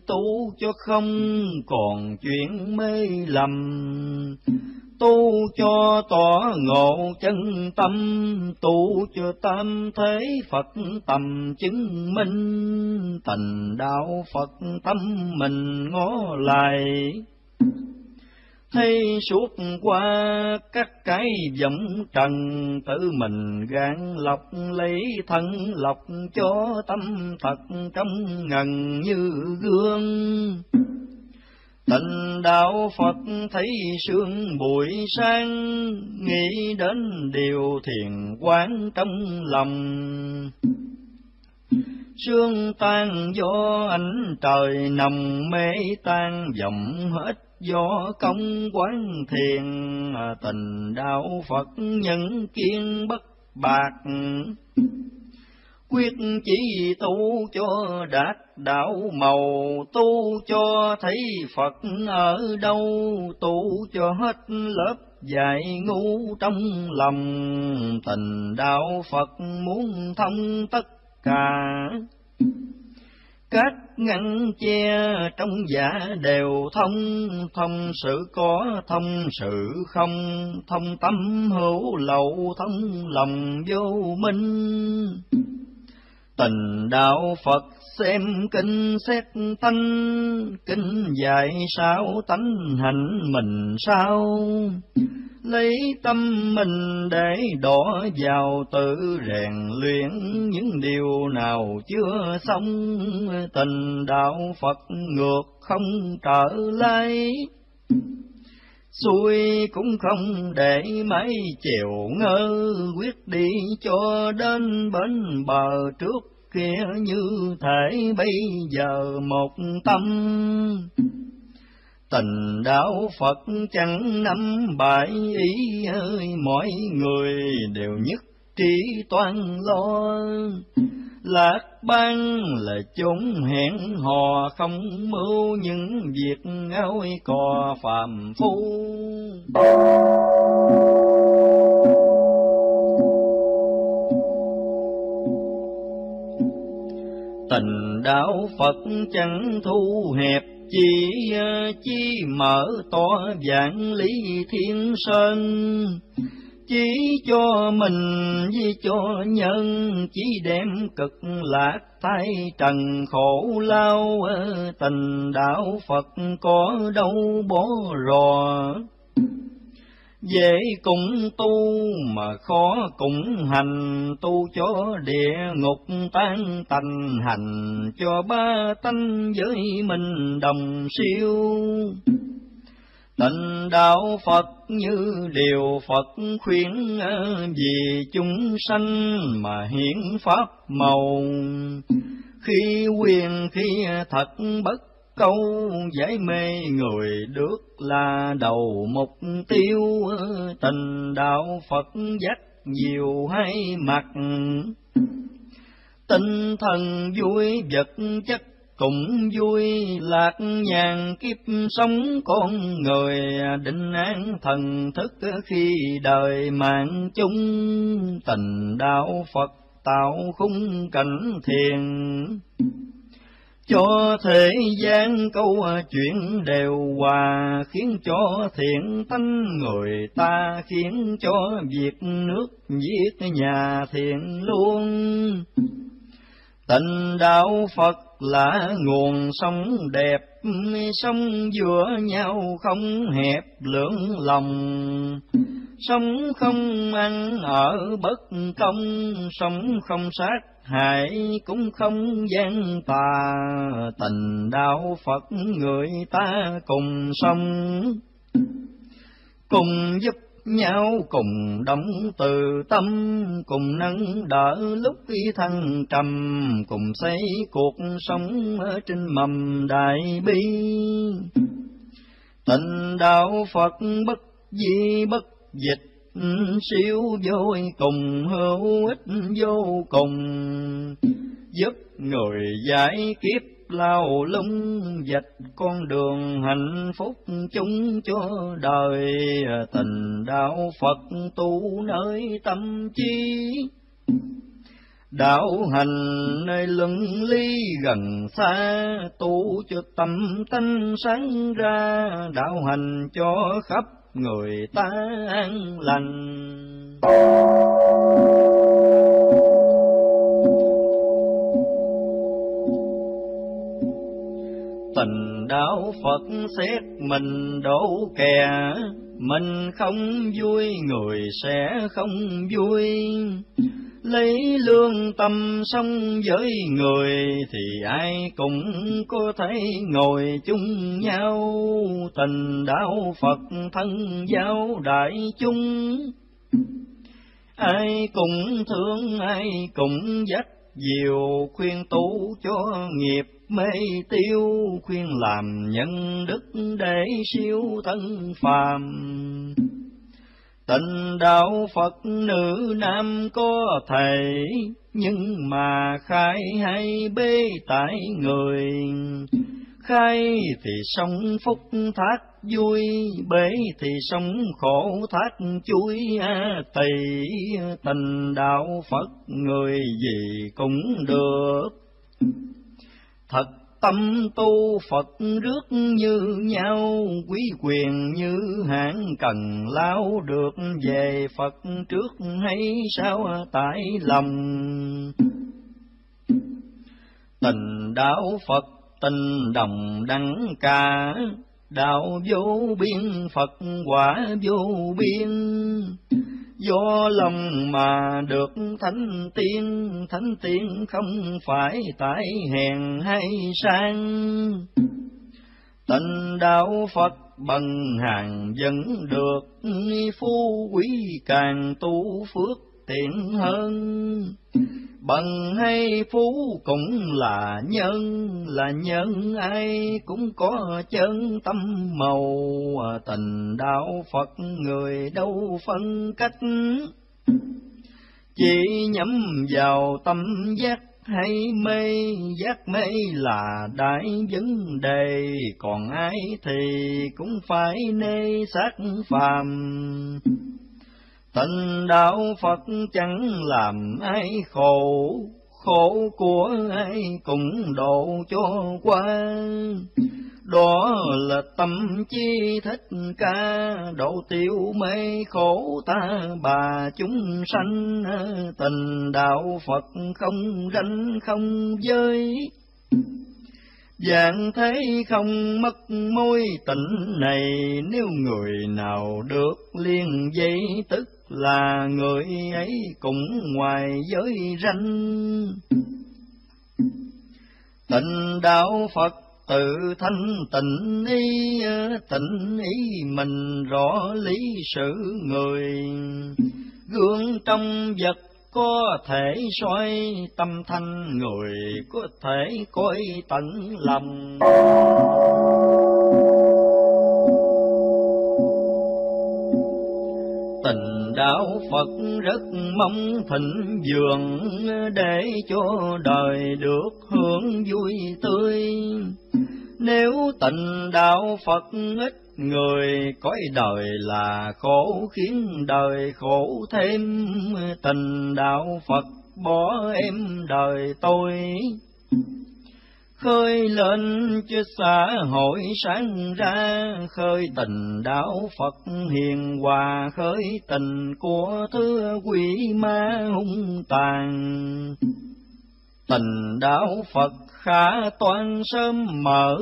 tu cho không còn chuyện mê lầm, tu cho tỏ ngộ chân tâm, tu cho tam thế Phật tầm chứng minh, thành đạo Phật tâm mình ngó lại. Thấy suốt qua các cái vọng trần tự mình gạn lọc lấy thân lọc cho tâm thật trong ngần như gương. Tình đạo Phật thấy sương buổi sáng, nghĩ đến điều thiền quán trong lòng. Sương tan do ánh trời nằm mê tan vọng hết do công quán thiền tình đạo Phật nhân kiên bất bạc quyết chỉ tu cho đạt đạo màu tu cho thấy Phật ở đâu tu cho hết lớp dạy ngu trong lòng tình đạo Phật muốn thông tất cả các ngăn che trong giả đều thông, thông sự có, thông sự không, thông tâm hữu lậu, thông lòng vô minh. Tình đạo Phật xem kinh xét tánh, kinh dạy sao tánh hành mình sao, lấy tâm mình để đỏ vào tự rèn luyện những điều nào chưa xong, tình đạo Phật ngược không trở lại xuôi cũng không để mấy chiều ngơ, quyết đi cho đến bên bờ trước kia như thể bây giờ một tâm. Tình đạo Phật chẳng nắm bại ý ơi mọi người đều nhất trí toan lo lạc ban là chúng hẹn hò không mưu những việc ngáo cò phàm phu. Tình đạo Phật chẳng thu hẹp, chỉ à, chi mở to vạn lý thiên sơn chỉ cho mình với cho nhân, chỉ đem cực lạc thay trần khổ lao tình đạo Phật có đâu bỏ rò. Dễ cũng tu mà khó cũng hành, tu cho địa ngục tan tành hành, cho ba tánh với mình đồng siêu. Tịnh đạo Phật như điều Phật khuyên ờ, vì chúng sanh mà hiển pháp màu. Khi quyền, khi thật bất câu giải mê người được là đầu mục tiêu ờ, tình đạo Phật dắt nhiều hay mặt tinh thần vui vật chất cũng vui lạc nhàn kiếp sống con người, định an thần thức khi đời mạng chung. Tình đạo Phật tạo khung cảnh thiền. Cho thế gian câu chuyện đều hòa, khiến cho thiện tánh người ta, khiến cho việc nước viết nhà thiện luôn. Tình đạo Phật là nguồn sông đẹp sông giữa nhau không hẹp lưỡng lòng. Sống không ăn ở bất công, sống không sát hại cũng không gian tà. Tình đạo Phật người ta cùng sống, cùng giúp nhau cùng đóng từ tâm, cùng nâng đỡ lúc y thân trầm, cùng xây cuộc sống ở trên mầm đại bi. Tình đạo Phật bất di bất dịch, siêu vô cùng hữu ích vô cùng. Giúp người giải kiếp lao lung dạch con đường hạnh phúc chúng cho đời. Tình đạo Phật tu nơi tâm trí đạo hành nơi luân ly gần xa, tu cho tâm tánh sáng ra, đạo hành cho khắp người ta an lành. Tình đạo Phật xét mình đổ kè, mình không vui người sẽ không vui. Lấy lương tâm sống với người thì ai cũng có thể ngồi chung nhau, tình đạo Phật thân giáo đại chung, Ai cũng thương, ai cũng dắt dìu khuyên tu cho nghiệp mê tiêu, khuyên làm nhân đức để siêu thân phàm. Tình đạo phật nữ nam có thầy nhưng mà khai hay bê tại người. Khai thì sống phúc thác, vui bế thì sống khổ thác chuối tỳ. Tình đạo phật người gì cũng được thật tâm tu Phật rước như nhau, quý quyền như hãng cần lao được về Phật trước hay sao tại lòng. Tình đạo Phật tình đồng đắng ca, đạo vô biên Phật quả vô biên do lòng mà được thánh tiên, thánh tiên không phải tại hèn hay sang. Tình đạo Phật bằng hàng vẫn được, phú quý càng tu phước tiện hơn. Bằng hay phú cũng là nhân, là nhân ai cũng có chân tâm màu, à, tình đạo Phật người đâu phân cách. Chỉ nhắm vào tâm giác hay mê, giác mê là đại vấn đề, còn ai thì cũng phải nê sát phàm tình đạo Phật chẳng làm ai khổ, khổ của ai cũng độ cho qua. Đó là tâm chi thích ca, độ tiêu mê khổ ta bà chúng sanh, tình đạo Phật không ranh không giới. Dạng thế không mất mối tình này, nếu người nào được liên dây tức là người ấy cũng ngoài giới ranh. Tịnh đạo Phật tự thanh tịnh ý, tịnh ý mình rõ lý sự người, gương trong vật có thể soi tâm thanh người có thể coi tận lòng tình đạo Phật rất mong thịnh vượng để cho đời được hưởng vui tươi. Nếu tình đạo Phật ít người, cõi đời là khổ khiến đời khổ thêm tình đạo Phật bỏ em đời tôi khơi lên cho xã hội sáng ra, khơi tình đạo Phật hiền hòa, khơi tình của thứ quỷ ma hung tàn. Tình đạo Phật khả toan sớm mở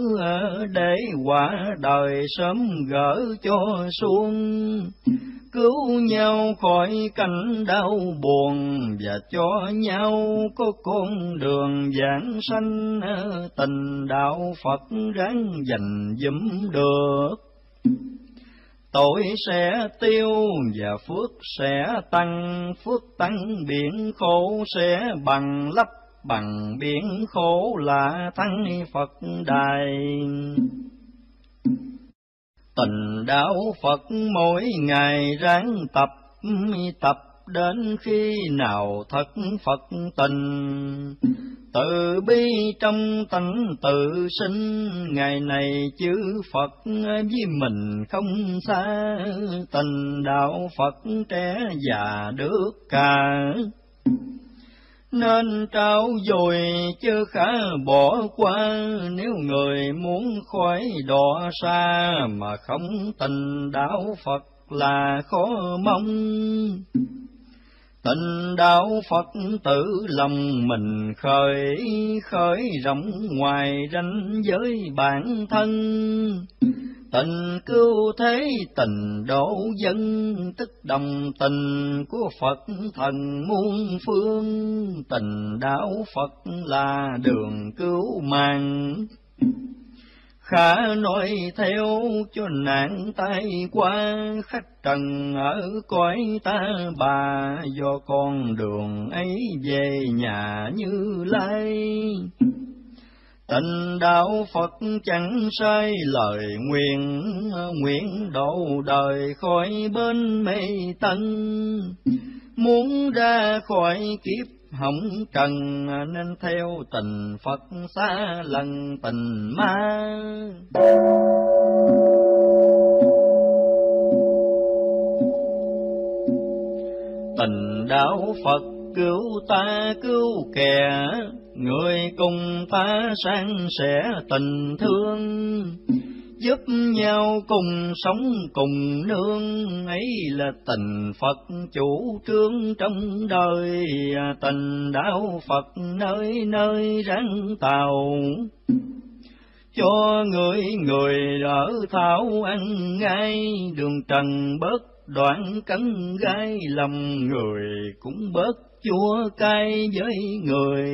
để quả đời sớm gỡ cho xuống. Cứu nhau khỏi cảnh đau buồn và cho nhau có con đường giảng sanh, tình đạo Phật ráng dành dùm được. Tội sẽ tiêu và phước sẽ tăng, phước tăng biển khổ sẽ bằng lấp bằng biển khổ là thắng Phật đài. Tình đạo Phật mỗi ngày ráng tập, tập đến khi nào thật Phật tình. Tự bi trong tánh tự sinh, ngày này chữ Phật với mình không xa, tình đạo Phật trẻ già được cả nên trao dồi chứ khả bỏ qua nếu người muốn khỏi đọa xa mà không tình đạo Phật là khó mong. Tình đạo Phật tự lòng mình khởi, khởi rộng ngoài ranh giới bản thân tình cứu thế tình độ dân, tức đồng tình của Phật thần muôn phương. Tình đạo Phật là đường cứu mạng. Khả nói theo cho nạn tay qua khách trần ở cõi ta. Bà do con đường ấy về nhà như lai. Tình đạo Phật chẳng sai lời nguyện, nguyện độ đời khỏi bên mê tân. Muốn ra khỏi kiếp hỏng trần, nên theo tình Phật xa lần tình ma. Tình đạo Phật cứu ta cứu kẻ người cùng ta sang sẻ tình thương, giúp nhau cùng sống cùng nương, ấy là tình Phật chủ trương trong đời, tình đạo Phật nơi nơi ráng tàu. Cho người người đỡ thảo ăn ngay, đường trần bớt đoạn cắn gai lòng người cũng bớt chúa cay với người.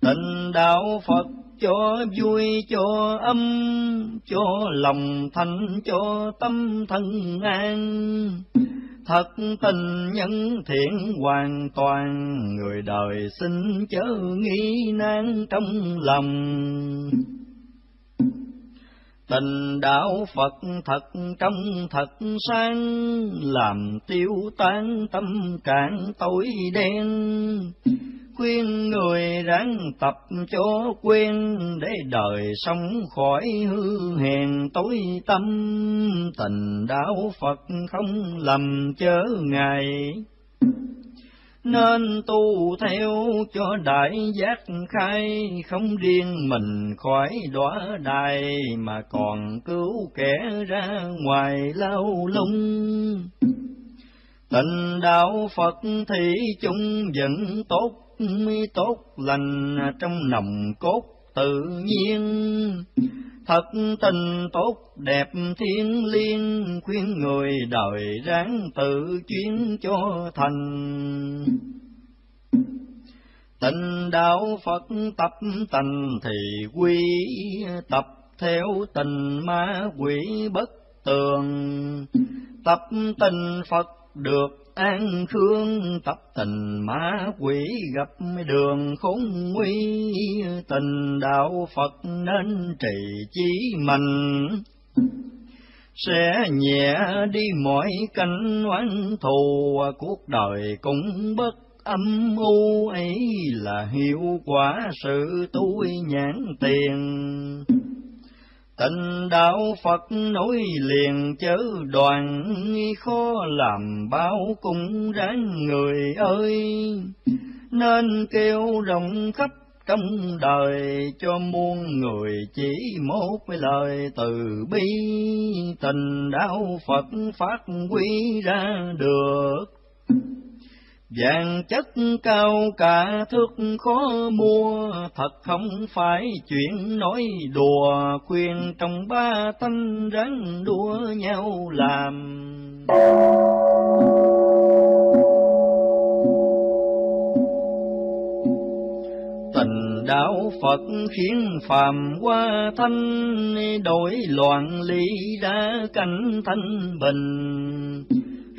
Tình đạo phật cho vui, cho âm, cho lòng thanh, cho tâm thân an. Thật tình nhân thiện, hoàn toàn người đời xin chớ nghi nan trong lòng. Tình đạo Phật thật trong thật sáng, làm tiêu tan tâm trạng tối đen. Khuyên người ráng tập cho quên để đời sống khỏi hư hèn tối tâm. Tình đạo Phật không lầm chớ ngày nên tu theo cho đại giác khai, không riêng mình khỏi đọa đài, mà còn cứu kẻ ra ngoài lao lung. Tình đạo Phật thì chung vẫn tốt, tốt lành trong nồng cốt tự nhiên thật tình tốt đẹp thiên liêng khuyên người đời ráng tự chuyến cho thành. Tình đạo phật tập thành thì quy tập theo tình ma quỷ bất tường. Tập tình phật được an khương tập tình ma quỷ gặp đường khốn nguy, tình đạo phật nên trì chí mạnh sẽ nhẹ đi mọi cảnh oán thù, cuộc đời cũng bất âm u, ấy là hiệu quả sự tu nhãn tiền. Tình đạo Phật nối liền chớ đoàn, khó làm bao cung ráng người ơi, nên kêu rộng khắp trong đời cho muôn người chỉ một lời từ bi, tình đạo Phật phát quy ra được. Vàng chất cao cả thước khó mua, thật không phải chuyện nói đùa, khuyên trong ba tánh rắn đua nhau làm. Tình đạo Phật khiến phàm qua thanh, đổi loạn lý đã cảnh thanh bình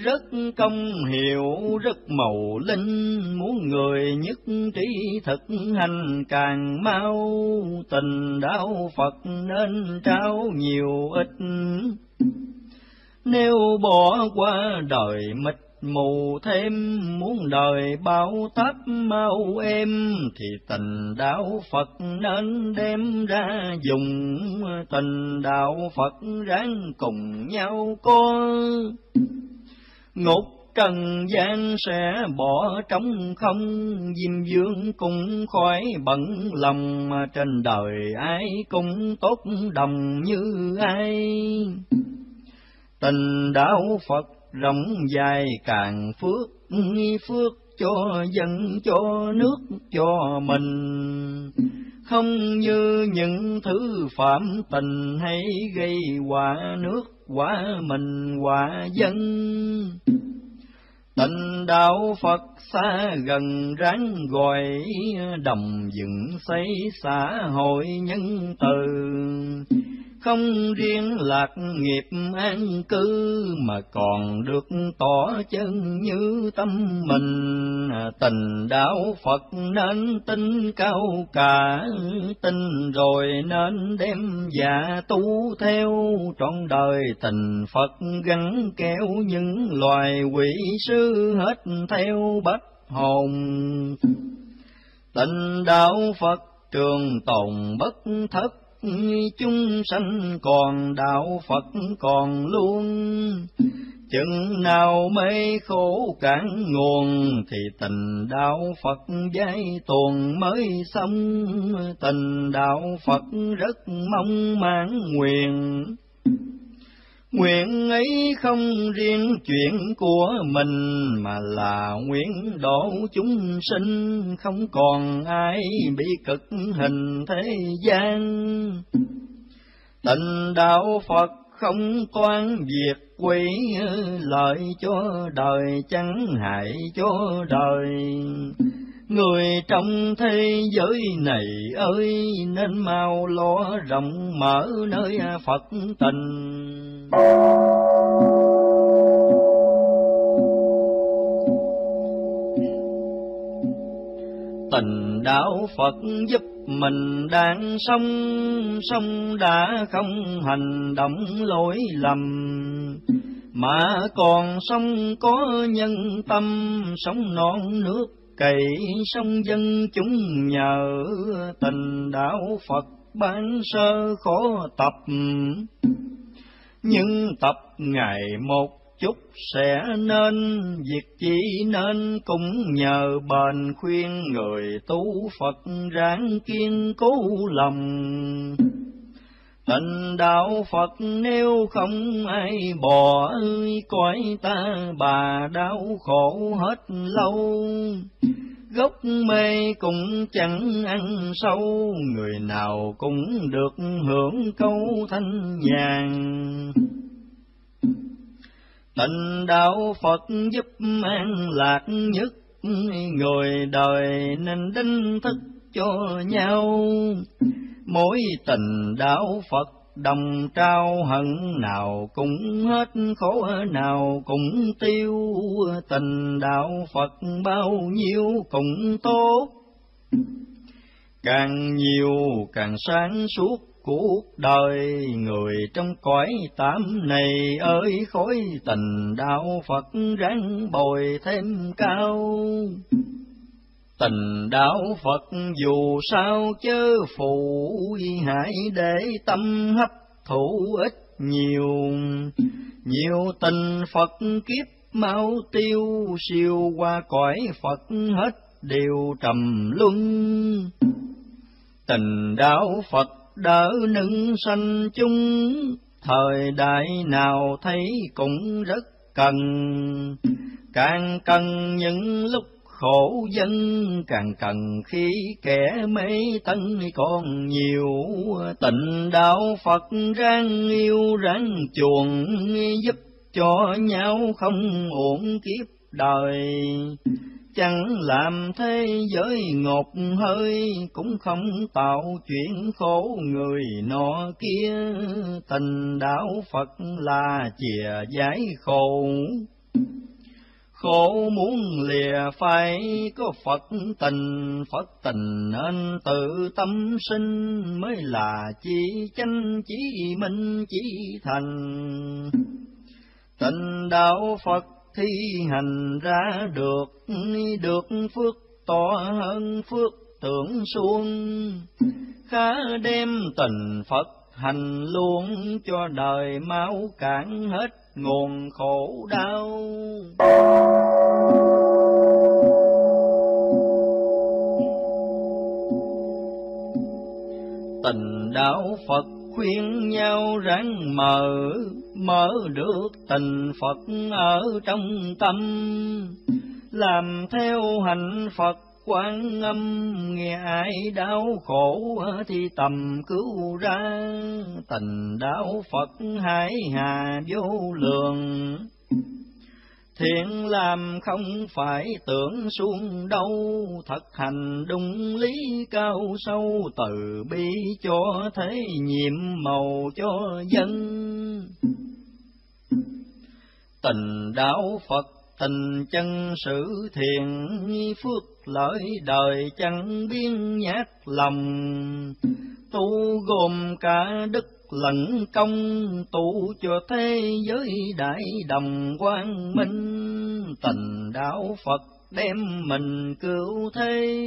rất công hiệu, rất màu linh, muốn người nhất trí thực hành càng mau. Tình đạo phật nên trao nhiều ít nếu bỏ qua đời mịt mù thêm, muốn đời bao táp mau êm, thì tình đạo Phật nên đem ra dùng. Tình đạo Phật ráng cùng nhau coi ngục trần gian sẽ bỏ trống không, diêm dương cũng khỏi bận lòng, mà trên đời ai cũng tốt đồng như ai. Tình đạo phật rộng dài, càng phước phước cho dân, cho nước, cho mình. Không như những thứ phạm tình hay gây họa nước quả mình quả dân. Tình đạo phật xa gần ráng gọi, đồng dựng xây xã hội nhân từ không riêng lạc nghiệp an cư, mà còn được tỏ chân như tâm mình. Tình đạo Phật nên tin cao, cả tin rồi nên đem dạ tu theo. Trọn đời tình Phật gắn kéo những loài quỷ sư hết theo bách hồn. Tình đạo Phật trường tồn bất thất chúng sanh còn đạo Phật còn luôn. Chừng nào mê khổ cản nguồn, thì tình đạo Phật giai tuần mới xong, tình đạo Phật rất mong mãn nguyện. Ừ. Nguyện ấy không riêng chuyện của mình, mà là nguyện độ chúng sinh, không còn ai bị cực hình thế gian. Tình đạo Phật không toán việc quỷ lợi cho đời chẳng hại cho đời Người trong thế giới này ơi, nên mau lo rộng mở nơi Phật tình. Tình đạo Phật giúp mình đang sống, sống đã không hành động lỗi lầm, mà còn sống có nhân tâm, sống non nước cày sông dân chúng nhờ tình đạo Phật ban sơ khó tập, nhưng tập ngày một chút sẽ nên, việc chỉ nên cũng nhờ bền khuyên người tu Phật ráng kiên cố lòng. Tình đạo Phật nếu không ai bỏ ơi, cõi ta bà đau khổ hết lâu. Gốc mê cũng chẳng ăn sâu, người nào cũng được hưởng câu thanh nhàn. Tình đạo Phật giúp an lạc nhất, người đời nên đánh thức cho nhau mỗi tình đạo Phật đồng trao hận nào cũng hết khổ nào, cũng tiêu tình đạo Phật bao nhiêu cũng tốt. Càng nhiều càng sáng suốt cuộc đời, người trong cõi tám này ơi, khối tình đạo Phật ráng bồi thêm cao tình đạo Phật dù sao chớ phụ hại để tâm hấp thụ ít nhiều. Nhiều tình Phật kiếp mau tiêu, siêu qua cõi Phật hết đều trầm luân. Tình đạo Phật đỡ nâng sanh chung, thời đại nào thấy cũng rất cần. Càng cần những lúc khổ dân càng cần khi kẻ mê tân, còn nhiều tịnh đạo Phật ráng yêu, ráng chuồng giúp cho nhau không uổng kiếp đời. Chẳng làm thế giới ngột hơi, cũng không tạo chuyện khổ người nọ kia. Tình đạo Phật là chìa giải khổ khổ muốn lìa phải có Phật tình, Phật tình nên tự tâm sinh mới là chỉ chánh chỉ minh chỉ thành. Tình đạo Phật thi hành ra được, được phước to hơn phước tưởng xuân khá đem tình Phật hành luôn cho đời máu cạn hết nguồn khổ đau. Tình đạo Phật khuyên nhau ráng mở, mở được tình Phật ở trong tâm, làm theo hành Phật quan âm, nghe ai đau khổ thì tầm cứu ra. Tình đạo Phật hải hà vô lượng. Thiện làm không phải tưởng xuống đâu thật hành đúng lý cao sâu, từ bi cho thế nhiệm màu cho dân. Tình đạo Phật tình chân sự thiện phước lợi đời chẳng biến nhát lòng tu gồm cả đức lẫn công tu cho thế giới đại đồng quang minh. Tình đạo Phật đem mình cứu thế.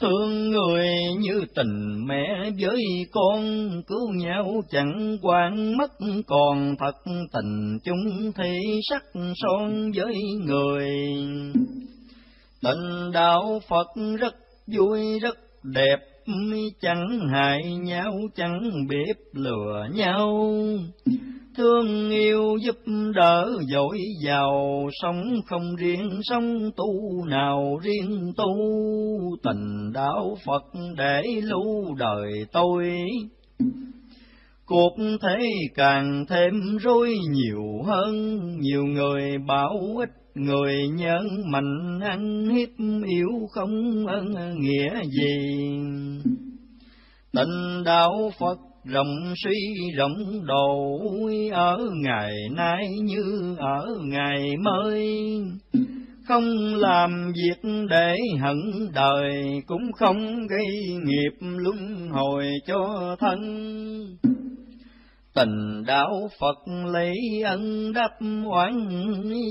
Thương người như tình mẹ với con, cứu nhau chẳng quan mất. Còn thật tình chung thì sắc son với người. Tình đạo Phật rất vui rất đẹp, chẳng hại nhau chẳng biết lừa nhau. Thương yêu giúp đỡ dội giàu sống không riêng sống tu nào riêng tu. Tình đạo Phật để lưu đời tôi. Cuộc thế càng thêm rối nhiều hơn nhiều người bảo ít người nhân mạnh ăn hiếp yếu không ân nghĩa gì. Tình đạo Phật rộng suy rộng đồ ở ngày nay như ở ngày mới. Không làm việc để hận đời, cũng không gây nghiệp luân hồi cho thân tình đạo Phật lấy ân đáp oán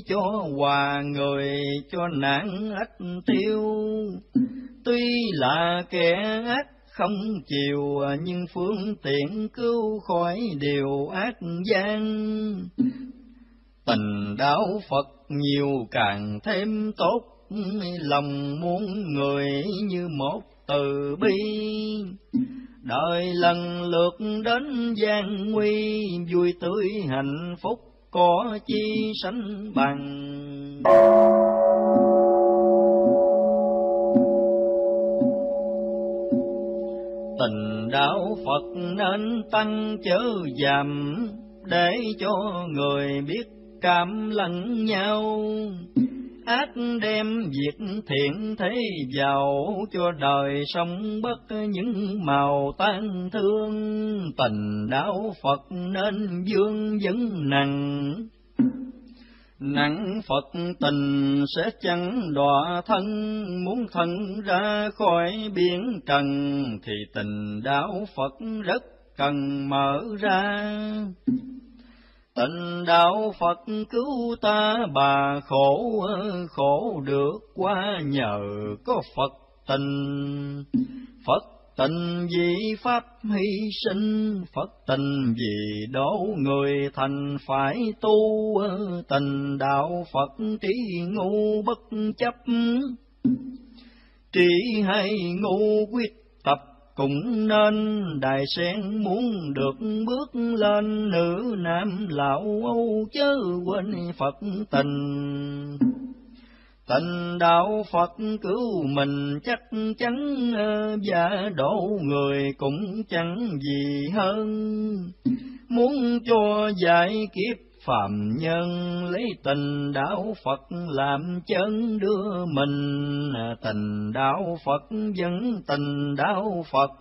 cho hòa người, cho nạn ách tiêu tuy là kẻ ác không chiều nhưng phương tiện cứu khỏi điều ác gian. Tình đạo Phật nhiều càng thêm tốt, lòng muốn người như một từ bi đời lần lượt đến gian nguy, vui tươi hạnh phúc có chi sánh bằng. Tình đạo Phật nên tăng chớ giảm, để cho người biết cảm lẫn nhau ác đem việc thiện thế giàu cho đời sống bất những màu tan thương. Tình đạo Phật nên dương vẫn nặng. Nặng Phật tình sẽ chẳng đọa thân, muốn thân ra khỏi biển trần, thì tình đạo Phật rất cần mở ra. Tình đạo Phật cứu ta bà khổ, khổ được qua nhờ có Phật tình. Phật tình vì Pháp hy sinh, Phật tình vì đổ người thành phải tu, tình đạo Phật trí ngu bất chấp. Trí hay ngu quyết cũng nên đài sen muốn được bước lên, nữ nam lão âu chớ quên Phật tình. Tình đạo Phật cứu mình chắc chắn ờ, và độ người cũng chẳng gì hơn. Muốn cho dạy kiếp phạm nhân lấy tình đạo Phật làm chân đưa mình. Tình đạo Phật vẫn tình đạo Phật.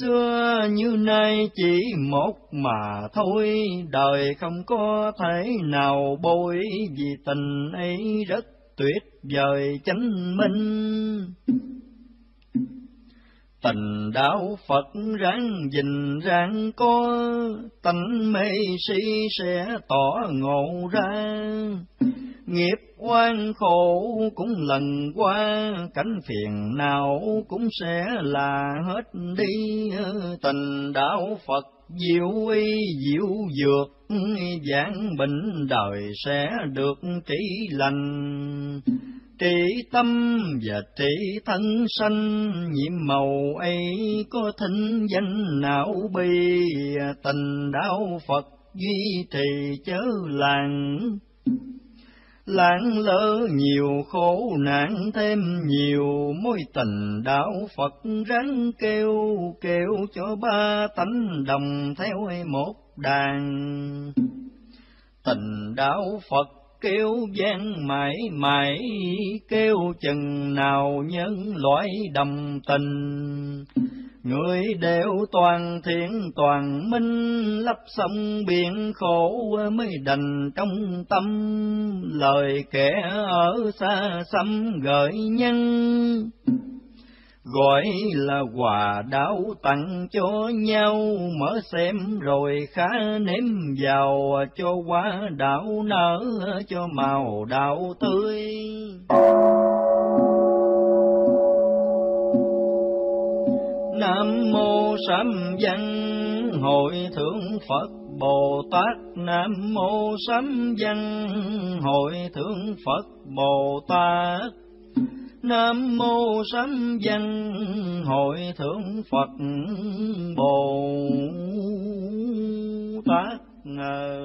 Xưa như nay chỉ một mà thôi, đời không có thể nào bôi vì tình ấy rất tuyệt vời chánh minh. Tình đạo Phật ráng gìn ráng có, tánh mê si sẽ tỏ ngộ ra. Nghiệp quan khổ cũng lần qua, cảnh phiền nào cũng sẽ là hết đi. Tình đạo Phật diệu y diệu dược, giảng bệnh đời sẽ được trị lành trị tâm và trị thân sanh, nhiệm màu ấy có thinh danh não bi, tình đạo phật duy trì chớ làng. Lãng lỡ nhiều, khổ nạn thêm nhiều, mối tình đạo Phật ráng kêu kêu cho ba tánh đồng theo một đàn. Tình đạo Phật kêu gian mãi mãi, kêu chừng nào nhân loại đồng tình. Người đều toàn thiện, toàn minh, lấp sông biển khổ mới đành trong tâm. Lời kẻ ở xa xăm gợi nhân gọi là quà đáo tặng cho nhau, mở xem rồi khá nếm vào, cho quá đảo nở, cho màu đảo tươi. Nam mô Sám Văn, Hội Thượng Phật Bồ Tát. Nam mô Sám Văn, Hội Thượng Phật Bồ Tát. Nam mô sám danh hội thượng Phật Bồ Tát ngờ.